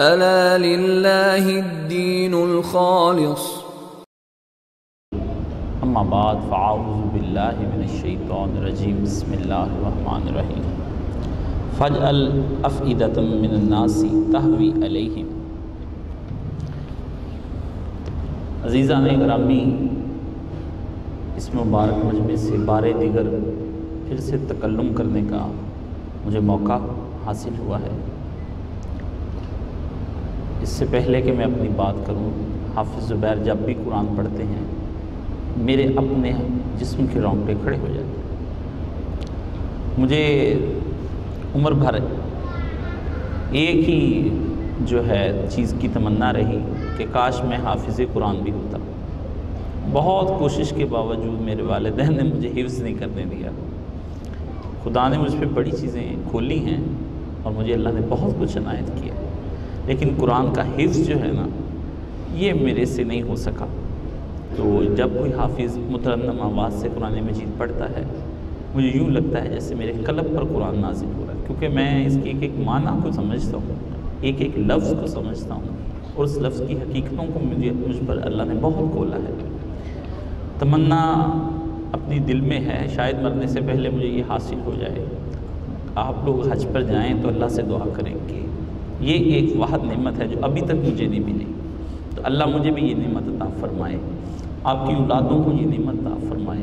ألا لله الدين الخالص. اما بعد فاعوذ باللہ من الشیطان الرجیم بسم اللہ الرحمن الرحیم فجعل افئدۃ من الناس تہوی علیہم عزیزان گرامی اس مبارک مجمع سے بار دیگر پھر سے تکلم کرنے کا مجھے موقع حاصل ہوا ہے۔ اس سے پہلے کہ میں اپنی بات کروں، حافظ زبیر جب بھی قرآن پڑھتے ہیں، میرے اپنے جسم کے رونگٹے کھڑے ہو جاتے ہیں۔ مجھے عمر بھر ایک ہی جو ہے چیز کی تمنا رہی کہ کاش میں حافظ قرآن بھی ہوتا۔ بہت کوشش کے باوجود میرے والدین نے مجھے حفظ نہیں کرنے دیا۔ خدا نے مجھ پہ بڑی چیزیں کھولی ہیں اور مجھے اللہ نے بہت کچھ عنایت کیا۔ لیکن قرآن کا حفظ جو ہے نا، یہ میرے سے نہیں ہو سکا۔ تو جب کوئی حافظ مترنم آواز سے قرآن مجید پڑھتا ہے، مجھے یوں لگتا ہے جیسے میرے قلب پر قرآن نازل ہو رہا ہے۔ کیونکہ میں اس کے ایک ایک معنی کو سمجھتا ہوں، ایک ایک لفظ کو سمجھتا ہوں۔ اور اس لفظ کی حقیقتوں کو مجھے، مجھ پر اللہ نے بہت کھولا ہے۔ تمنا اپنی دل میں ہے، شاید مرنے سے پہلے مجھے یہ حاصل ہو جائے۔ آپ لوگ حج پر جائیں تو اللہ سے دعا کریں کہ یہ ایک واحد نعمت ہے جو ابھی تک مجھے نہیں ملی۔ تو اللہ مجھے بھی یہ نعمت عطا فرمائے۔ آپ کی اولادوں کو یہ نعمت عطا فرمائے۔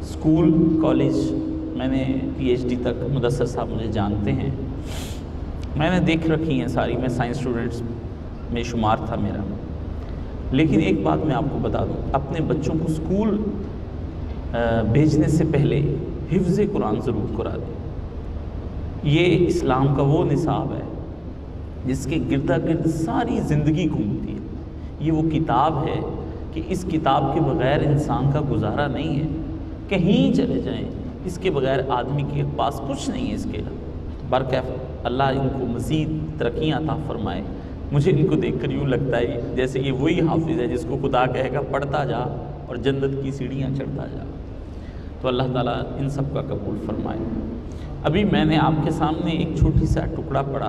اسکول، کالج، میں نے پی ایچ ڈی تک، مدثر صاحب مجھے جانتے ہیں۔ میں نے دیکھ رکھی ہیں ساری، میں سائنس اسٹوڈنٹس میں شمار تھا میرا۔ لیکن ایک بات میں آپ کو بتا دوں، اپنے بچوں کو اسکول بھیجنے سے پہلے حفظ قرآن ضرور کرا دیں۔ یہ اسلام کا وہ نصاب ہے جس کے گردا گرد ساری زندگی گھومتی ہے۔ یہ وہ کتاب ہے کہ اس کتاب کے بغیر انسان کا گزارا نہیں ہے۔ کہیں چلے جائیں، اس کے بغیر آدمی کے پاس کچھ نہیں ہے اس کے علاوہ۔ برکیف، اللہ ان کو مزید ترقیاں عطا فرمائے۔ مجھے ان کو دیکھ کر یوں لگتا ہے جیسے یہ وہی حافظ ہے جس کو خدا کہے گا، پڑھتا جا اور جنت کی سیڑھیاں چڑھتا جا۔ تو اللہ تعالیٰ ان سب کا قبول فرمائے۔ ابھی میں نے آپ کے سامنے ایک چھوٹی سا ٹکڑا پڑھا۔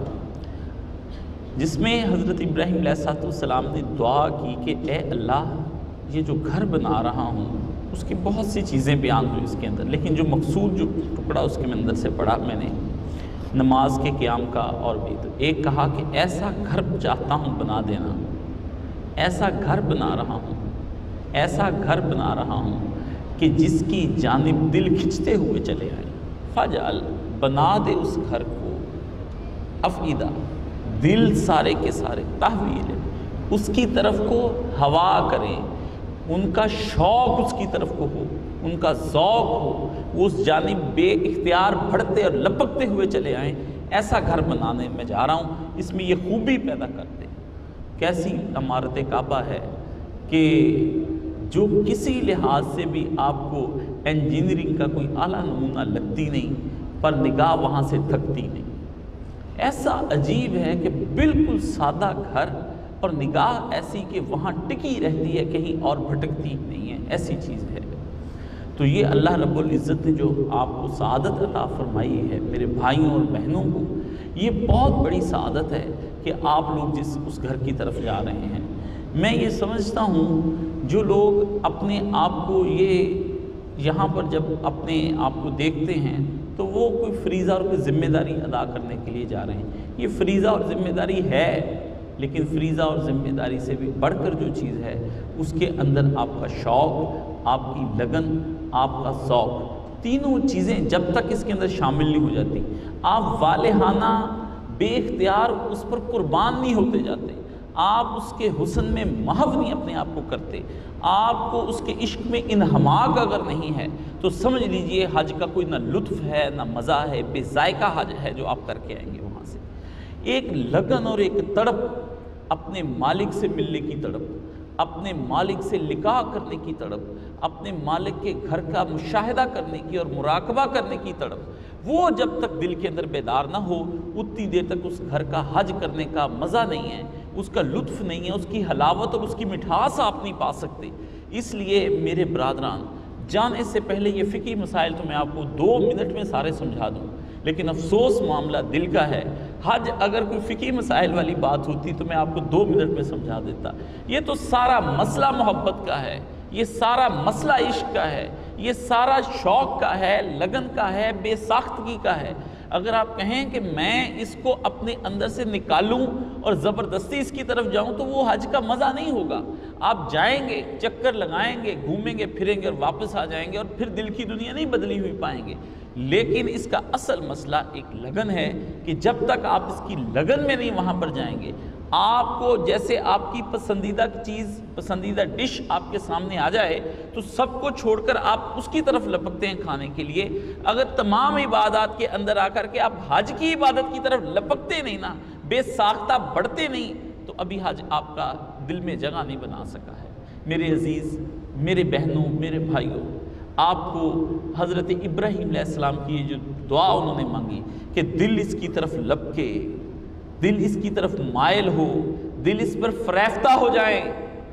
جس میں حضرت ابراہیم علیہ السلام نے دعا کی کہ اے اللہ، یہ جو گھر بنا رہا ہوں، اس کی بہت سی چیزیں بیان ہوئی اس کے اندر، لیکن جو مقصود جو ٹکڑا اس کے اندر سے پڑھا میں نے، نماز کے قیام کا اور بھی، تو ایک کہا کہ ایسا گھر چاہتا ہوں بنا دینا، ایسا گھر بنا رہا ہوں، ایسا گھر بنا رہا ہوں کہ جس کی جانب دل کھنچتے ہوئے چلے آئے۔ فجعل، بنا دے اس گھر کو، افیدہ۔ دل سارے کے سارے تحویل اس کی طرف کو ہوا کریں۔ ان کا شوق اس کی طرف کو ہو، ان کا ذوق ہو۔ وہ اس جانب بے اختیار بڑھتے اور لپکتے ہوئے چلے آئیں۔ ایسا گھر بنانے میں جا رہا ہوں، اس میں یہ خوبی پیدا کرتے۔ کیسی عمارت کعبہ ہے کہ جو کسی لحاظ سے بھی آپ کو انجینئرنگ کا کوئی اعلیٰ نمونہ لگتی نہیں، پر نگاہ وہاں سے تھکتی نہیں۔ ایسا عجیب ہے کہ بالکل سادہ گھر اور نگاہ ایسی کہ وہاں ٹکی رہتی ہے، کہیں اور بھٹکتی نہیں ہے، ایسی چیز ہے۔ تو یہ اللہ رب العزت نے جو آپ کو سعادت عطا فرمائی ہے، میرے بھائیوں اور بہنوں کو، یہ بہت بڑی سعادت ہے کہ آپ لوگ جس اس گھر کی طرف جا رہے ہیں۔ میں یہ سمجھتا ہوں، جو لوگ اپنے آپ کو یہ یہاں پر جب اپنے آپ کو دیکھتے ہیں تو وہ کوئی فریضہ اور کوئی ذمہ داری ادا کرنے کے لیے جا رہے ہیں۔ یہ فریضہ اور ذمہ داری ہے، لیکن فریضہ اور ذمہ داری سے بھی بڑھ کر جو چیز ہے، اس کے اندر آپ کا شوق، آپ کی لگن، آپ کا ذوق، تینوں چیزیں جب تک اس کے اندر شامل نہیں ہو جاتی، آپ والہانہ بے اختیار اس پر قربان نہیں ہوتے جاتے۔ آپ اس کے حسن میں محو نہیں اپنے آپ کو کرتے، آپ کو اس کے عشق میں انہماک اگر نہیں ہے، تو سمجھ لیجیے حج کا کوئی نہ لطف ہے، نہ مزہ ہے، بے ذائقہ حج ہے جو آپ کر کے آئیں گے وہاں سے۔ ایک لگن اور ایک تڑپ اپنے مالک سے ملنے کی تڑپ، اپنے مالک سے لکاح کرنے کی تڑپ، اپنے مالک کے گھر کا مشاہدہ کرنے کی اور مراقبہ کرنے کی تڑپ۔ وہ جب تک دل کے اندر بیدار نہ ہو، اتنی دیر تک اس گھر کا حج کرنے کا مزہ نہیں ہے۔ اس کا لطف نہیں ہے، اس کی حلاوت اور اس کی مٹھاس آپ نہیں پا سکتے۔ اس لیے میرے برادران جانے سے پہلے یہ فقی مسائل تو میں آپ کو دو منٹ میں سارے سمجھا دوں۔ لیکن افسوس معاملہ دل کا ہے۔ حج اگر کوئی فقی مسائل والی بات ہوتی تو میں آپ کو دو منٹ میں سمجھا دیتا۔ یہ تو سارا مسئلہ محبت کا ہے، یہ سارا مسئلہ عشق کا ہے، یہ سارا شوق کا ہے، لگن کا ہے، بے ساختگی کا ہے۔ اگر آپ کہیں کہ میں اس کو اپنے اندر سے نکالوں اور زبردستی اس کی طرف جاؤں تو وہ حج کا مزہ نہیں ہوگا۔ آپ جائیں گے، چکر لگائیں گے، گھومیں گے، پھریں گے اور واپس آ جائیں گے اور پھر دل کی دنیا نہیں بدلی ہوئی پائیں گے۔ لیکن اس کا اصل مسئلہ ایک لگن ہے کہ جب تک آپ اس کی لگن میں نہیں وہاں پر جائیں گے آپ کو جیسے آپ کی پسندیدہ چیز، پسندیدہ ڈش آپ کے سامنے آ جائے، تو سب کو چھوڑ کر آپ اس کی طرف لپکتے ہیں کھانے کے لیے۔ اگر تمام عبادات کے اندر آ کر کے آپ حج کی عبادت کی طرف لپکتے نہیں نا، بے ساختہ بڑھتے نہیں، تو ابھی حج آپ کا دل میں جگہ نہیں بنا سکا ہے۔ میرے عزیز، میرے بہنوں، میرے بھائیوں، آپ کو حضرت ابراہیم علیہ السلام کی یہ جو دعا انہوں نے مانگی کہ دل اس کی طرف لپکے۔ دل اس کی طرف مائل ہو، دل اس پر فریفتہ ہو جائیں،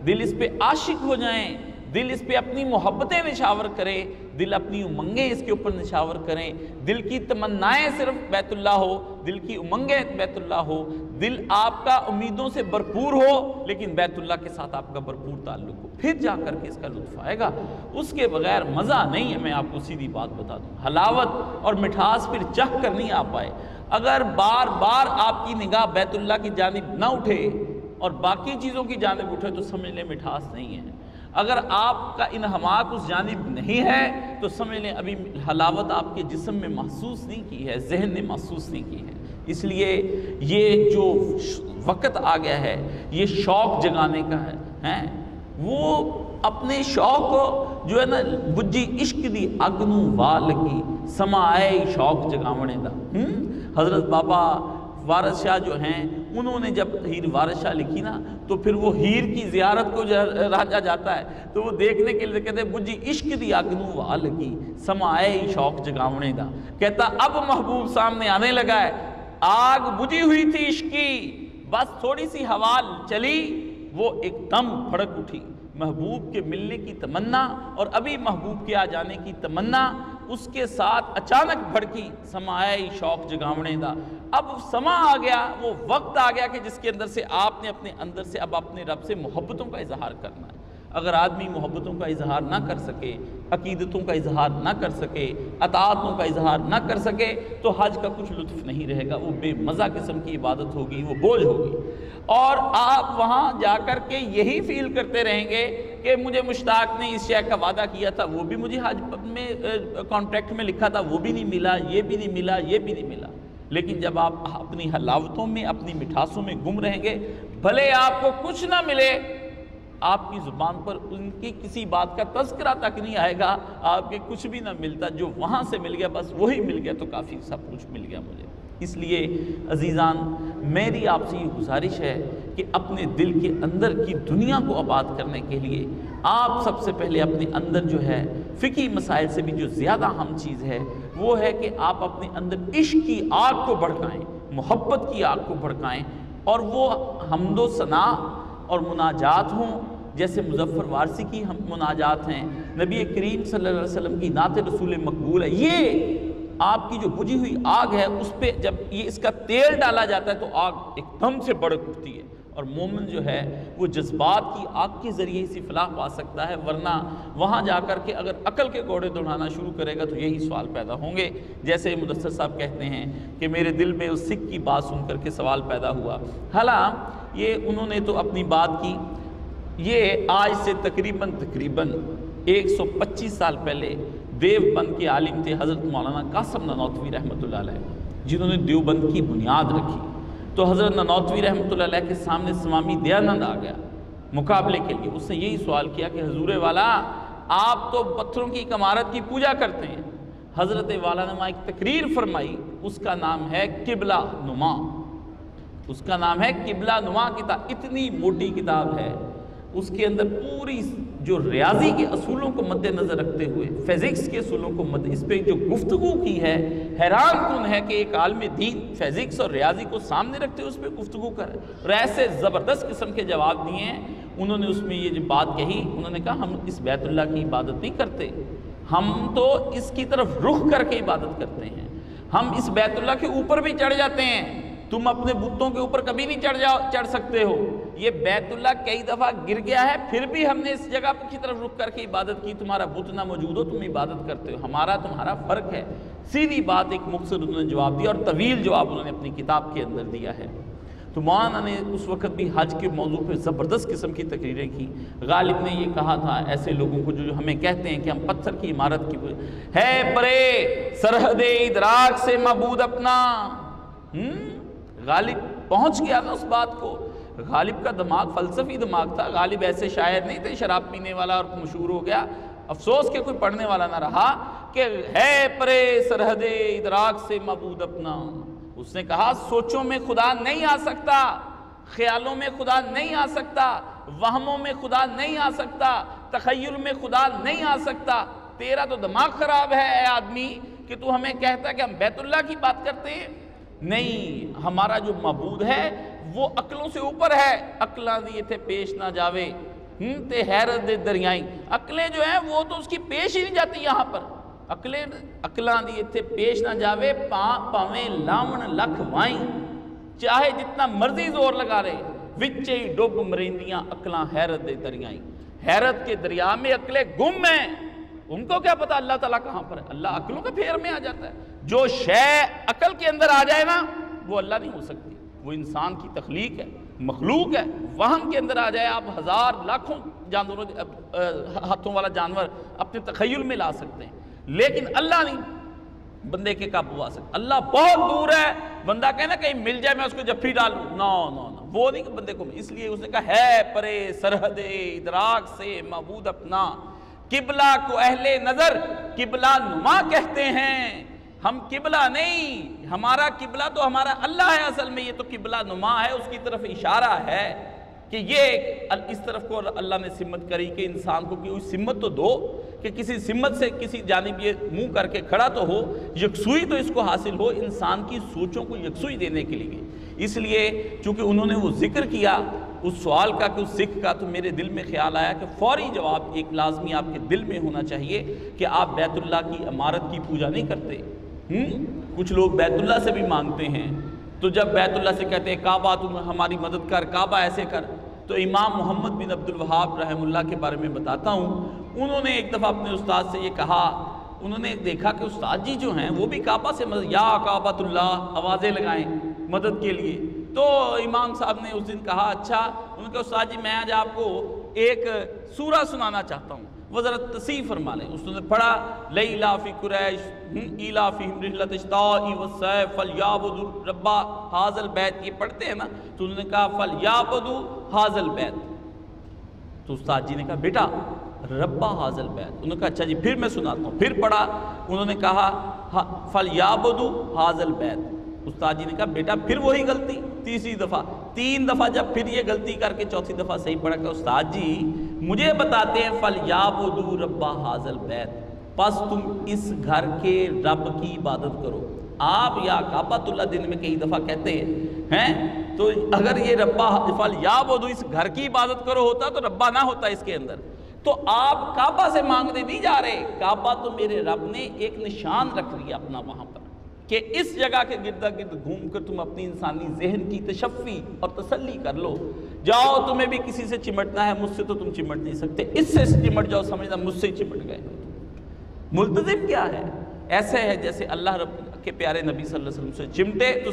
دل اس پہ عاشق ہو جائیں، دل اس پہ اپنی محبتیں نشاور کرے دل اپنی امنگیں اس کے اوپر نشاور کریں۔ دل کی تمنائیں صرف بیت اللہ ہو، دل کی امنگیں بیت اللہ ہو۔ دل آپ کا امیدوں سے بھرپور ہو، لیکن بیت اللہ کے ساتھ آپ کا بھرپور تعلق ہو۔ پھر جا کر کے اس کا لطف آئے گا۔ اس کے بغیر مزہ نہیں ہے، میں آپ کو سیدھی بات بتا دوں۔ حلاوت اور مٹھاس پھر چکھ کر نہیں آ پائے۔ اگر بار بار آپ کی نگاہ بیت اللہ کی جانب نہ اٹھے اور باقی چیزوں کی جانب اٹھے تو سمجھ لیں مٹھاس نہیں ہے۔ اگر آپ کا انہماک اس جانب نہیں ہے تو سمجھ لیں ابھی حلاوت آپ کے جسم میں محسوس نہیں کی ہے، ذہن نے محسوس نہیں کی ہے۔ اس لیے یہ جو وقت آ گیا ہے، یہ شوق جگانے کا ہے وہ اپنے شوق کو جو ہے نا، بجی عشق دی اگنوں والگی سمائے شوق جگاونے دا حضرت بابا وارث شاہ جو ہیں، انہوں نے جب ہیر وارث شاہ لکھی نا، تو پھر وہ ہیر کی زیارت کو راجہ جاتا ہے، تو وہ دیکھنے کے لیے کہتے ہیں عشق دی آگنو والگی سمائے شوق جگاونے دا۔ کہتا، اب محبوب سامنے آنے لگا ہے۔ آگ بجی ہوئی تھی عشق کی بس تھوڑی سی حوال چلی، وہ ایک دم پھڑک اٹھی۔ محبوب کے ملنے کی تمنا اور ابھی محبوب کے آ جانے کی تمنا اس کے ساتھ اچانک بھڑکی سمائے شوق جگاونے دا۔ اب سما آ گیا، وہ وقت آ گیا کہ جس کے اندر سے آپ نے اپنے اندر سے، اب اپنے رب سے محبتوں کا اظہار کرنا ہے۔ اگر آدمی محبتوں کا اظہار نہ کر سکے، عقیدتوں کا اظہار نہ کر سکے، اطاعتوں کا اظہار نہ کر سکے، تو حج کا کچھ لطف نہیں رہے گا۔ وہ بے مزہ قسم کی عبادت ہوگی، وہ بوجھ ہوگی۔ اور آپ وہاں جا کر کے یہی فیل کرتے رہیں گے کہ مجھے مشتاق نے اس شے کا وعدہ کیا تھا، وہ بھی مجھے حج میں کانٹریکٹ میں لکھا تھا، وہ بھی نہیں ملا، یہ بھی نہیں ملا، یہ بھی نہیں ملا۔ لیکن جب آپ اپنی حلاوتوں میں، اپنی مٹھاسوں میں گم رہیں گے، بھلے آپ کو کچھ نہ ملے آپ کی زبان پر ان کی کسی بات کا تذکرہ تک نہیں آئے گا، آپ کے کچھ بھی نہ ملتا، جو وہاں سے مل گیا، بس وہی مل گیا، تو کافی سب کچھ مل گیا مجھے۔ اس لیے عزیزان، میری آپ سے یہ گزارش ہے کہ اپنے دل کے اندر کی دنیا کو آباد کرنے کے لیے آپ سب سے پہلے اپنے اندر جو ہے فقی مسائل سے بھی جو زیادہ ہم چیز ہے، وہ ہے کہ آپ اپنے اندر عشق کی آگ کو بھڑکائیں، محبت کی آگ کو بھڑکائیں اور وہ حمد و ثنا اور مناجات ہوں۔ جیسے مظفر وارسی کی ہم مناجات ہیں۔ نبی کریم صلی اللہ علیہ وسلم کی نعت رسول مقبول ہے۔ یہ آپ کی جو بجھی ہوئی آگ ہے، اس پہ جب یہ اس کا تیل ڈالا جاتا ہے تو آگ ایک دم سے بڑھ اٹھتی ہے۔ اور مومن جو ہے، وہ جذبات کی آگ کے ذریعے اسی فلاح پا سکتا ہے۔ ورنہ وہاں جا کر کے اگر عقل کے گھوڑے دوڑانا شروع کرے گا تو یہی سوال پیدا ہوں گے۔ جیسے مدثر صاحب کہتے ہیں کہ میرے دل میں اس سکھ کی بات سن کر کے سوال پیدا ہوا۔ حالانکہ یہ انہوں نے تو اپنی بات کی۔ یہ آج سے تقریباً تقریباً ایک سو پچیس سال پہلے دیوبند کے عالم تھے حضرت مولانا قاسم ننوتوی رحمۃ اللہ علیہ، جنہوں نے دیوبند کی بنیاد رکھی۔ تو حضرت ننوتوی رحمۃ اللہ علیہ کے سامنے سوامی دیانند آ گیا۔ مقابلے کے لیے اس نے یہی سوال کیا کہ حضور والا، آپ تو پتھروں کی کمارت کی پوجا کرتے ہیں۔ حضرت والا نما ایک تقریر فرمائی، اس کا نام ہے قبلہ نما۔ اس کا نام ہے قبلہ نما کتاب، اتنی موٹی کتاب ہے۔ اس کے اندر پوری جو ریاضی کے اصولوں کو مد نظر رکھتے ہوئے، فزکس کے اصولوں کو مد، اس پہ جو گفتگو کی ہے، حیران کن ہے کہ ایک عالم دین فزکس اور ریاضی کو سامنے رکھتے ہوئے اس پہ گفتگو کر اور ایسے زبردست قسم کے جواب دیے ہیں۔ انہوں نے اس میں یہ جو بات کہی، انہوں نے کہا، ہم اس بیت اللہ کی عبادت نہیں کرتے۔ ہم تو اس کی طرف رخ کر کے عبادت کرتے ہیں۔ ہم اس بیت اللہ کے اوپر بھی چڑھ جاتے ہیں۔ تم اپنے بتوں کے اوپر کبھی نہیں چڑھ جاؤ چڑھ سکتے ہو۔ یہ بیت اللہ کئی دفعہ گر گیا ہے، پھر بھی ہم نے اس جگہ کی طرف رک کر کے عبادت کی۔ تمہارا بت نہ موجود ہو، تم عبادت کرتے ہو۔ ہمارا تمہارا فرق ہے۔ سیدھی بات ایک مقصد انہوں نے جواب دیا اور طویل جواب انہوں نے اپنی کتاب کے اندر دیا ہے۔ تو مولانا نے اس وقت بھی حج کے موضوع پہ زبردست قسم کی تقریریں کی۔ غالب نے یہ کہا تھا، ایسے لوگوں کو جو ہمیں کہتے ہیں کہ ہم پتھر کی عمارت کی ہے پرے، سرحد ادراک سے معبود اپنا۔ غالب پہنچ گیا نا اس بات کو۔ غالب کا دماغ فلسفی دماغ تھا۔ غالب ایسے شاعر نہیں تھے، شراب پینے والا اور مشہور ہو گیا۔ افسوس کہ کوئی پڑھنے والا نہ رہا کہ ہے پرے سرحد ادراک سے معبود اپنا۔ اس نے کہا، سوچوں میں خدا نہیں آ سکتا، خیالوں میں خدا نہیں آ سکتا، وہموں میں خدا نہیں آ سکتا، تخیل میں خدا نہیں آ سکتا۔ تیرا تو دماغ خراب ہے، اے آدمی، کہ تو ہمیں کہتا ہے کہ ہم بیت اللہ کی بات کرتے ہیں۔ نہیں، ہمارا جو معبود ہے، وہ عقلوں سے اوپر ہے۔ عقلاں دیے تھے پیش نہ جاوے۔ تے حیرت دے دریائیں۔ عقلیں جو ہیں، وہ تو اس کی پیش ہی نہیں جاتی یہاں پر۔ عقلیں، عقلاں دی پیش نہ جاوے پاویں لاون لکھ وائیں۔ چاہے جتنا مرضی زور لگا رہے، وچے ہی ڈوب مرندیاں عقلاں حیرت دے دریائیں۔ حیرت کے دریا میں عقلیں گم ہیں۔ ان کو کیا پتا اللہ تعالیٰ کہاں پر ہے؟ اللہ عقلوں کے پھیر میں آ جاتا ہے۔ جو شے عقل کے اندر آ جائے نا، وہ اللہ نہیں ہو سکتی۔ وہ انسان کی تخلیق ہے، مخلوق ہے، وہم کے اندر آ جائے آپ ہزار لاکھوں جانوروں ہاتھوں والا جانور اپنے تخیل میں لا سکتے ہیں۔ لیکن اللہ نہیں، بندے کے قابو آ سکتا اللہ بہت دور ہے، بندہ کہنا کہیں مل جائے، میں اس کو جفی ڈالوں نو نو نو۔ وہ نہیں کہ بندے کو اس لیے اس نے کہا، ہے پرے سرحد ادراک سے معبود اپنا، قبلہ کو اہل نظر، قبلہ نما کہتے ہیں۔ ہم قبلہ نہیں، ہمارا قبلہ تو ہمارا اللہ ہے اصل میں، یہ تو قبلہ نما ہے، اس کی طرف اشارہ ہے کہ یہ اس طرف کو اللہ نے سمت کری کہ انسان کو کہ سمت تو دو، کہ کسی سمت سے کسی جانب یہ منہ کر کے کھڑا تو ہو، یکسوئی تو اس کو حاصل ہو انسان کی سوچوں کو یکسوئی دینے کے لیے۔ اس لیے چونکہ انہوں نے وہ ذکر کیا، اس سوال کا کہ اس سکھ کا، تو میرے دل میں خیال آیا کہ فوری جواب ایک لازمی آپ کے دل میں ہونا چاہیے کہ آپ بیت اللہ کی عمارت کی پوجا نہیں کرتے۔ کچھ لوگ بیت اللہ سے بھی مانگتے ہیں۔ تو جب بیت اللہ سے کہتے ہیں، کعبہ تم ہماری مدد کر، کعبہ ایسے کر۔ تو امام محمد بن عبد الوہاب رحم اللہ کے بارے میں بتاتا ہوں۔ انہوں نے ایک دفعہ اپنے استاد سے یہ کہا، انہوں نے دیکھا کہ استاد جی جو ہیں، وہ بھی کعبہ سے مدد، یا کعبۃ اللہ، آوازیں لگائیں مدد کے لیے۔ تو امام صاحب نے اس دن کہا اچھا انہوں نے کہا، استاد جی میں آج آپ کو ایک سورہ سنانا چاہتا ہوں۔ وہ ذرا تصیح فرما لیں۔ اس نے پڑھا لیلا فی قریش ایلا فی رحلت اشتائی والسیف فلیابدو ربا حاضل بیت۔ یہ پڑھتے ہیں نا، تو انہوں نے کہا فلیابدو حاضل بیت۔ تو استاد جی نے کہا، بیٹا ربا حاضل بیت۔ انہوں نے کہا اچھا جی پھر میں سناتا ہوں۔ پھر پڑھا، انہوں نے کہا ہاں، فلیابدو حاضل بیت۔ استاد جی نے کہا، بیٹا، پھر وہی غلطی، تیسری دفعہ۔ تین دفعہ جب پھر یہ غلطی کر کے چوتھی دفعہ صحیح پڑھا کہ استاد جی مجھے بتاتے ہیں فل یابدو ربا حاضل بیت پس تم اس گھر کے رب کی عبادت کرو۔ آپ یا کعبۃ اللہ دن میں کئی دفعہ کہتے ہیں تو اگر یہ ربا فل یابدو اس گھر کی عبادت کرو ہوتا تو ربا نہ ہوتا اس کے اندر۔ تو آپ کعبہ سے مانگنے نہیں جا رہے کعبہ تو میرے رب نے ایک نشان رکھ لیا اپنا وہاں پر۔ کہ اس جگہ کے گردہ گرد گھوم کر تم اپنی انسانی ذہن کی تشفی اور تسلی کر لو۔ جاؤ، تمہیں بھی کسی سے چمٹنا ہے، مجھ سے تو تم چمٹ نہیں سکتے۔ اس سے چمٹ جاؤ، سمجھنا مجھ سے ہی چمٹ گئے ملتظم کیا ہے؟ ایسے ہے جیسے اللہ رب کے پیارے نبی صلی اللہ علیہ وسلم سے چمٹے تو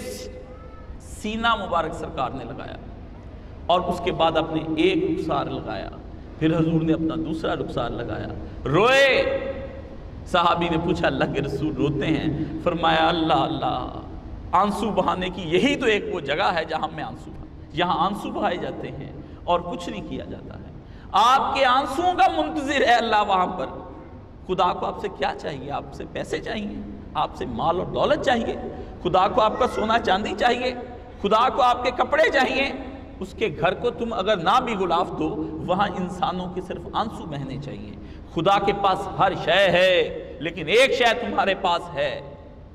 سینہ مبارک سرکار نے لگایا اور اس کے بعد اپنے ایک رخسار لگایا۔ پھر حضور نے اپنا دوسرا رخسار لگایا۔ روئے! صحابی نے پوچھا، اللہ کے رسول روتے ہیں؟ فرمایا، اللہ اللہ، آنسو بہانے کی یہی تو ایک وہ جگہ ہے جہاں میں آنسو بہا، یہاں آنسو بہائے جاتے ہیں اور کچھ نہیں کیا جاتا ہے۔ آپ کے آنسوں کا منتظر ہے اللہ وہاں پر۔ خدا کو آپ سے کیا چاہیے؟ آپ سے پیسے چاہیے؟ آپ سے مال اور دولت چاہیے؟ خدا کو آپ کا سونا چاندی چاہیے؟ خدا کو آپ کے کپڑے چاہیے؟ اس کے گھر کو تم اگر نہ بھی غلاف دو، وہاں انسانوں کے صرف آنسو بہنے چاہیے۔ خدا کے پاس ہر شے ہے، لیکن ایک شے تمہارے پاس ہے۔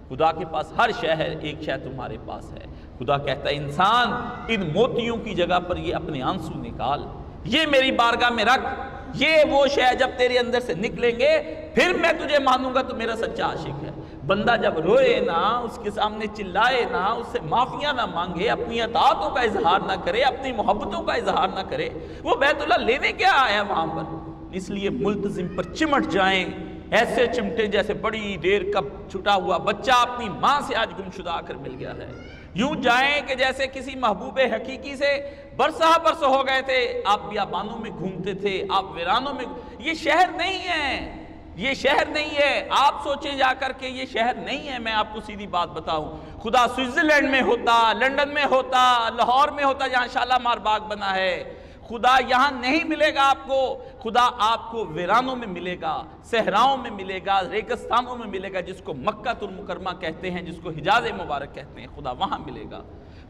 خدا کے پاس ہر شے ہے، ایک شے تمہارے پاس ہے۔ خدا کہتا ہے، انسان، ان موتیوں کی جگہ پر یہ اپنے آنسو نکال۔ یہ میری بارگاہ میں رکھ۔ یہ وہ شے جب تیرے اندر سے نکلیں گے، پھر میں تجھے مانوں گا تو میرا سچا عاشق ہے۔ بندہ جب روئے نہ، اس کے سامنے چلائے نہ، اس سے معافیاں نہ مانگے، اپنی اطاعتوں کا اظہار نہ کرے، اپنی محبتوں کا اظہار نہ کرے، وہ بیت اللہ لینے کیا آیا وہاں پر؟ اس لیے ملتظم پر چمٹ جائیں۔ ایسے چمٹے جیسے بڑی دیر کب چھٹا ہوا بچہ اپنی ماں سے آج گم شدہ آ کر مل گیا ہے۔ یوں جائیں کہ جیسے کسی محبوب حقیقی سے برسہ برس ہو گئے تھے۔ آپ بیابانوں میں گھومتے تھے، آپ ویرانوں میں۔ یہ شہر نہیں ہے۔ یہ شہر نہیں ہے۔ آپ سوچیں جا کر کے یہ شہر نہیں ہے۔ میں آپ کو سیدھی بات بتاؤں۔ خدا سوئٹزرلینڈ میں ہوتا، لنڈن میں ہوتا، لاہور میں ہوتا جہاں شالامار باغ بنا ہے۔ خدا یہاں نہیں ملے گا آپ کو، خدا آپ کو ویرانوں میں ملے گا، صحراؤں میں ملے گا، ریگستانوں میں ملے گا، جس کو مکہ المکرمہ کہتے ہیں، جس کو حجاز مبارک کہتے ہیں، خدا وہاں ملے گا۔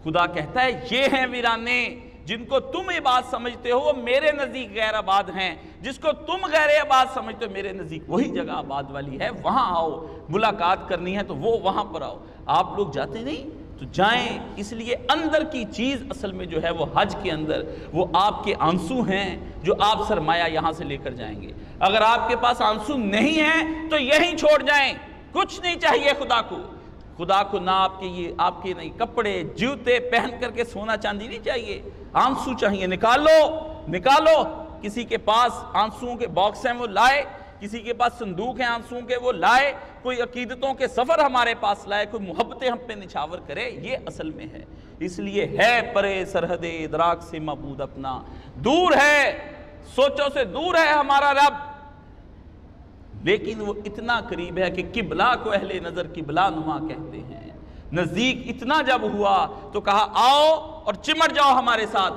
خدا کہتا ہے، یہ ہیں ویرانے جن کو تم عباد سمجھتے ہو، وہ میرے نزدیک غیر آباد ہیں۔ جس کو تم غیر آباد سمجھتے ہو، میرے نزدیک وہی جگہ آباد والی ہے، وہاں آؤ، ملاقات کرنی ہے تو وہ وہاں پر آؤ۔ آپ لوگ جاتے نہیں؟ تو جائیں، اس لیے اندر کی چیز اصل میں جو ہے وہ حج کے اندر، وہ آپ کے آنسو ہیں جو آپ سرمایہ یہاں سے لے کر جائیں گے۔ اگر آپ کے پاس آنسو نہیں ہیں تو یہیں چھوڑ جائیں۔ کچھ نہیں چاہیے خدا کو۔ خدا کو نہ آپ کے یہ، آپ کے نہیں، کپڑے، جوتے پہن کر کے سونا چاندی نہیں چاہیے۔ آنسو چاہیے، نکالو نکالو۔ کسی کے پاس آنسوؤں کے باکس ہیں وہ لائے۔ کسی کے پاس صندوق ہیں آنسوؤں کے، وہ لائے، کوئی عقیدتوں کے سفر ہمارے پاس لائے، کوئی محبتیں ہم پہ نچھاور کرے، یہ اصل میں ہے۔ اس لیے ہے پرے سرحد ادراک سے معبود اپنا۔ دور ہے، سوچوں سے دور ہے ہمارا رب۔ لیکن وہ اتنا قریب ہے کہ قبلہ کو اہل نظر قبلہ نما کہتے ہیں۔ نزدیک اتنا جب ہوا تو کہا، آؤ اور چمٹ جاؤ ہمارے ساتھ۔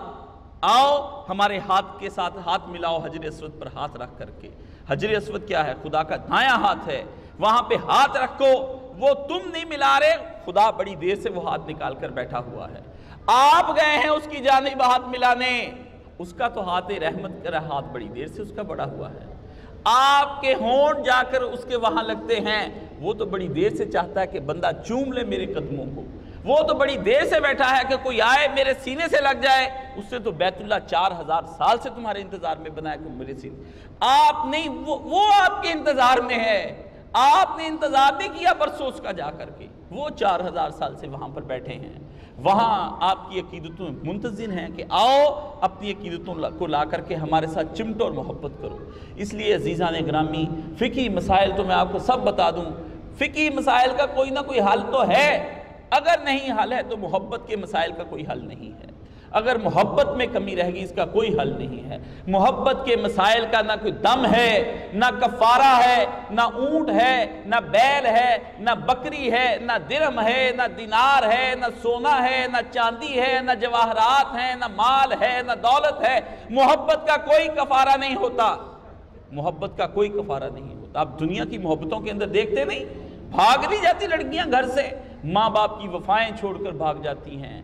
آؤ، ہمارے ہاتھ کے ساتھ ہاتھ ملاؤ حجر اسود پر ہاتھ رکھ کر کے۔ حجر اسود کیا ہے؟ خدا کا دھایا ہاتھ ہے۔ وہاں پہ ہاتھ رکھو، وہ تم نہیں ملا رہے۔ خدا بڑی دیر سے وہ ہاتھ نکال کر بیٹھا ہوا ہے۔ آپ گئے ہیں اس کی جانب ہاتھ ملانے۔ اس کا تو ہاتھ رحمت کر ہاتھ بڑی دیر سے اس کا بڑا ہوا ہے۔ آپ کے ہون جا کر اس کے وہاں لگتے ہیں۔ وہ تو بڑی دیر سے چاہتا ہے کہ بندہ چوم لے میرے قدموں کو۔ وہ تو بڑی دیر سے بیٹھا ہے کہ کوئی آئے میرے سینے سے لگ جائے، اس سے تو بیت اللہ چار ہزار سال سے تمہارے انتظار میں بنایا کہ میرے سینے۔ آپ نہیں، وہ آپ کے انتظار میں ہے۔ آپ نے انتظار نہیں کیا برسوں اس کا جا کر کے۔ وہ چار ہزار سال سے وہاں پر بیٹھے ہیں۔ وہاں آپ کی عقیدتوں منتظر ہیں کہ آؤ اپنی عقیدتوں کو لا کر کے ہمارے ساتھ چمٹو اور محبت کرو۔ اس لیے عزیزان گرامی فقی مسائل تو میں آپ کو سب بتا دوں۔ فقی مسائل کا کوئی نہ کوئی حل تو ہے۔ اگر نہیں حل ہے تو محبت کے مسائل کا کوئی حل نہیں ہے اگر محبت میں کمی رہ گی اس کا کوئی حل نہیں ہے محبت کے مسائل کا نہ کوئی دم ہے نہ کفارہ ہے نہ اونٹ ہے نہ بیل ہے نہ بکری ہے نہ درم ہے نہ دینار ہے نہ سونا ہے نہ چاندی ہے نہ جواہرات ہیں نہ مال ہے نہ دولت ہے محبت کا کوئی کفارہ نہیں ہوتا محبت کا کوئی کفارہ نہیں ہوتا آپ دنیا کی محبتوں کے اندر دیکھتے نہیں بھاگ نہیں جاتی لڑکیاں گھر سے ماں باپ کی وفائیں چھوڑ کر بھاگ جاتی ہیں،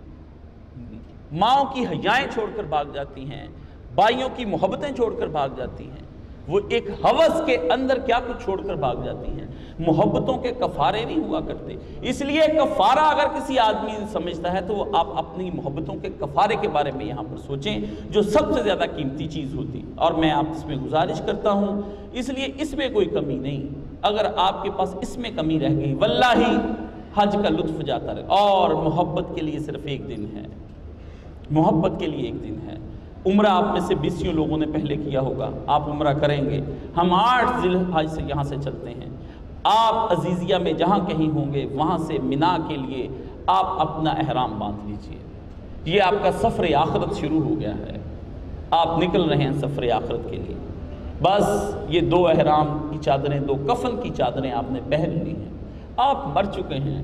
ماؤں کی حیائیں چھوڑ کر بھاگ جاتی ہیں، بائیوں کی محبتیں چھوڑ کر بھاگ جاتی ہیں۔ وہ ایک حوث کے اندر کیا کچھ چھوڑ کر بھاگ جاتی ہیں؟ محبتوں کے کفارے نہیں ہوا کرتے۔ اس لیے کفارہ اگر کسی آدمی سمجھتا ہے تو وہ آپ اپنی محبتوں کے کفارے کے بارے میں یہاں پر سوچیں، جو سب سے زیادہ قیمتی چیز ہوتی۔ اور میں آپ اس میں گزارش کرتا ہوں، اس لیے اس میں کوئی کمی نہیں۔ اگر آپ کے پاس اس میں کمی رہ گئی، واللہ حج کا لطف جاتا رہے اور محبت کے لیے صرف ایک دن ہے۔ محبت کے لیے ایک دن ہے۔ عمرہ آپ میں سے بیسیوں لوگوں نے پہلے کیا ہوگا۔ آپ عمرہ کریں گے۔ ہم آٹھ ذیل حج سے یہاں سے چلتے ہیں۔ آپ عزیزیہ میں جہاں کہیں ہوں گے، وہاں سے منا کے لیے آپ اپنا احرام باندھ لیجیے۔ یہ آپ کا سفر آخرت شروع ہو گیا ہے۔ آپ نکل رہے ہیں سفر آخرت کے لیے۔ بس یہ دو احرام کی چادریں، دو کفن کی چادریں آپ نے پہن لی ہیں۔ آپ مر چکے ہیں۔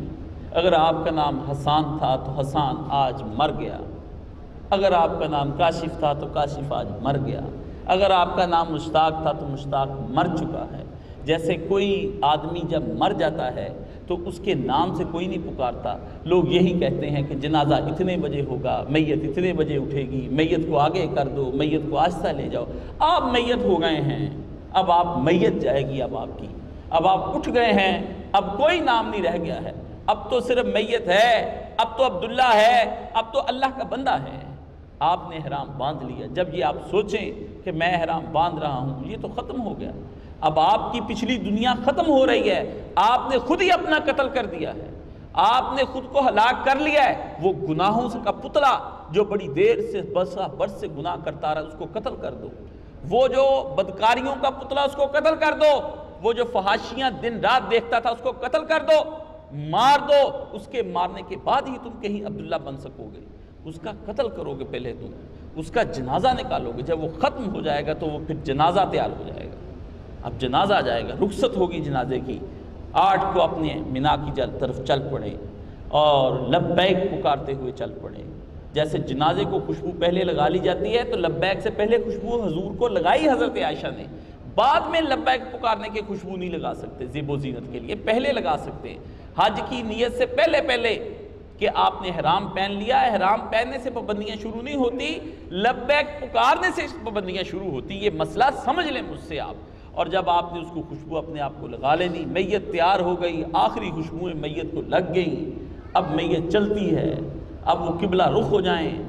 اگر آپ کا نام حسان تھا تو حسان آج مر گیا۔ اگر آپ کا نام کاشف تھا تو کاشف آج مر گیا۔ اگر آپ کا نام مشتاق تھا تو مشتاق مر چکا ہے۔ جیسے کوئی آدمی جب مر جاتا ہے تو اس کے نام سے کوئی نہیں پکارتا۔ لوگ یہی کہتے ہیں کہ جنازہ اتنے بجے ہوگا، میت اتنے بجے اٹھے گی، میت کو آگے کر دو، میت کو آہستہ لے جاؤ۔ آپ میت ہو گئے ہیں۔ اب آپ میت جائے گی اب آپ کی۔ اب آپ اٹھ گئے ہیں۔ اب کوئی نام نہیں رہ گیا ہے۔ اب تو صرف میت ہے، اب تو عبداللہ ہے، اب تو اللہ کا بندہ ہے۔ آپ نے احرام باندھ لیا۔ جب یہ آپ سوچیں کہ میں احرام باندھ رہا ہوں، یہ تو ختم ہو گیا۔ اب آپ کی پچھلی دنیا ختم ہو رہی ہے۔ آپ نے خود ہی اپنا قتل کر دیا ہے۔ آپ نے خود کو ہلاک کر لیا ہے۔ وہ گناہوں کا پتلا جو بڑی دیر سے برسا برس سے گناہ کرتا رہا، اس کو قتل کر دو۔ وہ جو بدکاریوں کا پتلا، اس کو قتل کر دو۔ وہ جو فحاشیاں دن رات دیکھتا تھا اس کو قتل کر دو، مار دو، اس کے مارنے کے بعد ہی تم کہیں عبداللہ بن سکو گے اس کا قتل کرو گے پہلے تم، اس کا جنازہ نکالو گے جب وہ ختم ہو جائے گا تو وہ پھر جنازہ تیار ہو جائے گا۔ اب جنازہ آ جائے گا، رخصت ہوگی جنازے کی۔ آٹھ کو اپنے مینا کی طرف چل پڑے اور لبیک پکارتے ہوئے چل پڑے۔ جیسے جنازے کو خوشبو پہلے لگا لی جاتی ہے، تو لبیک سے پہلے خوشبو حضور کو لگائی حضرت عائشہ نے۔ بعد میں لبیک پکارنے کے خوشبو نہیں لگا سکتے، زیب و زینت کے لیے پہلے لگا سکتے ہیں۔ حج کی نیت سے پہلے پہلے کہ آپ نے حرام پہن لیا ہے حرام پہننے سے پابندیاں شروع نہیں ہوتی، لبیک پکارنے سے پابندیاں شروع ہوتی، یہ مسئلہ سمجھ لیں مجھ سے آپ۔ اور جب آپ نے اس کو خوشبو اپنے آپ کو لگا لینی، میت تیار ہو گئی، آخری خوشبوئیں میت کو لگ گئی اب میت چلتی ہے، اب وہ قبلہ رخ ہو جائیں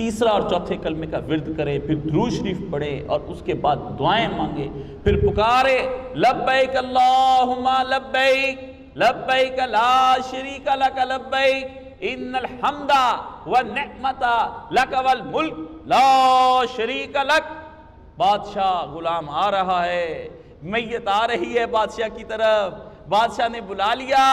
تیسرا اور چوتھے کلمے کا ورد کرے پھر درو شریف پڑھے اور اس کے بعد دعائیں مانگے پھر پکارے لبیک اللہم لبیک لبیک لا شریک لک لبیک، ان الحمد والنعمت لک والملک لا شریک لک۔ بادشاہ غلام آ رہا ہے، میت آ رہی ہے بادشاہ کی طرف۔ بادشاہ نے بلا لیا،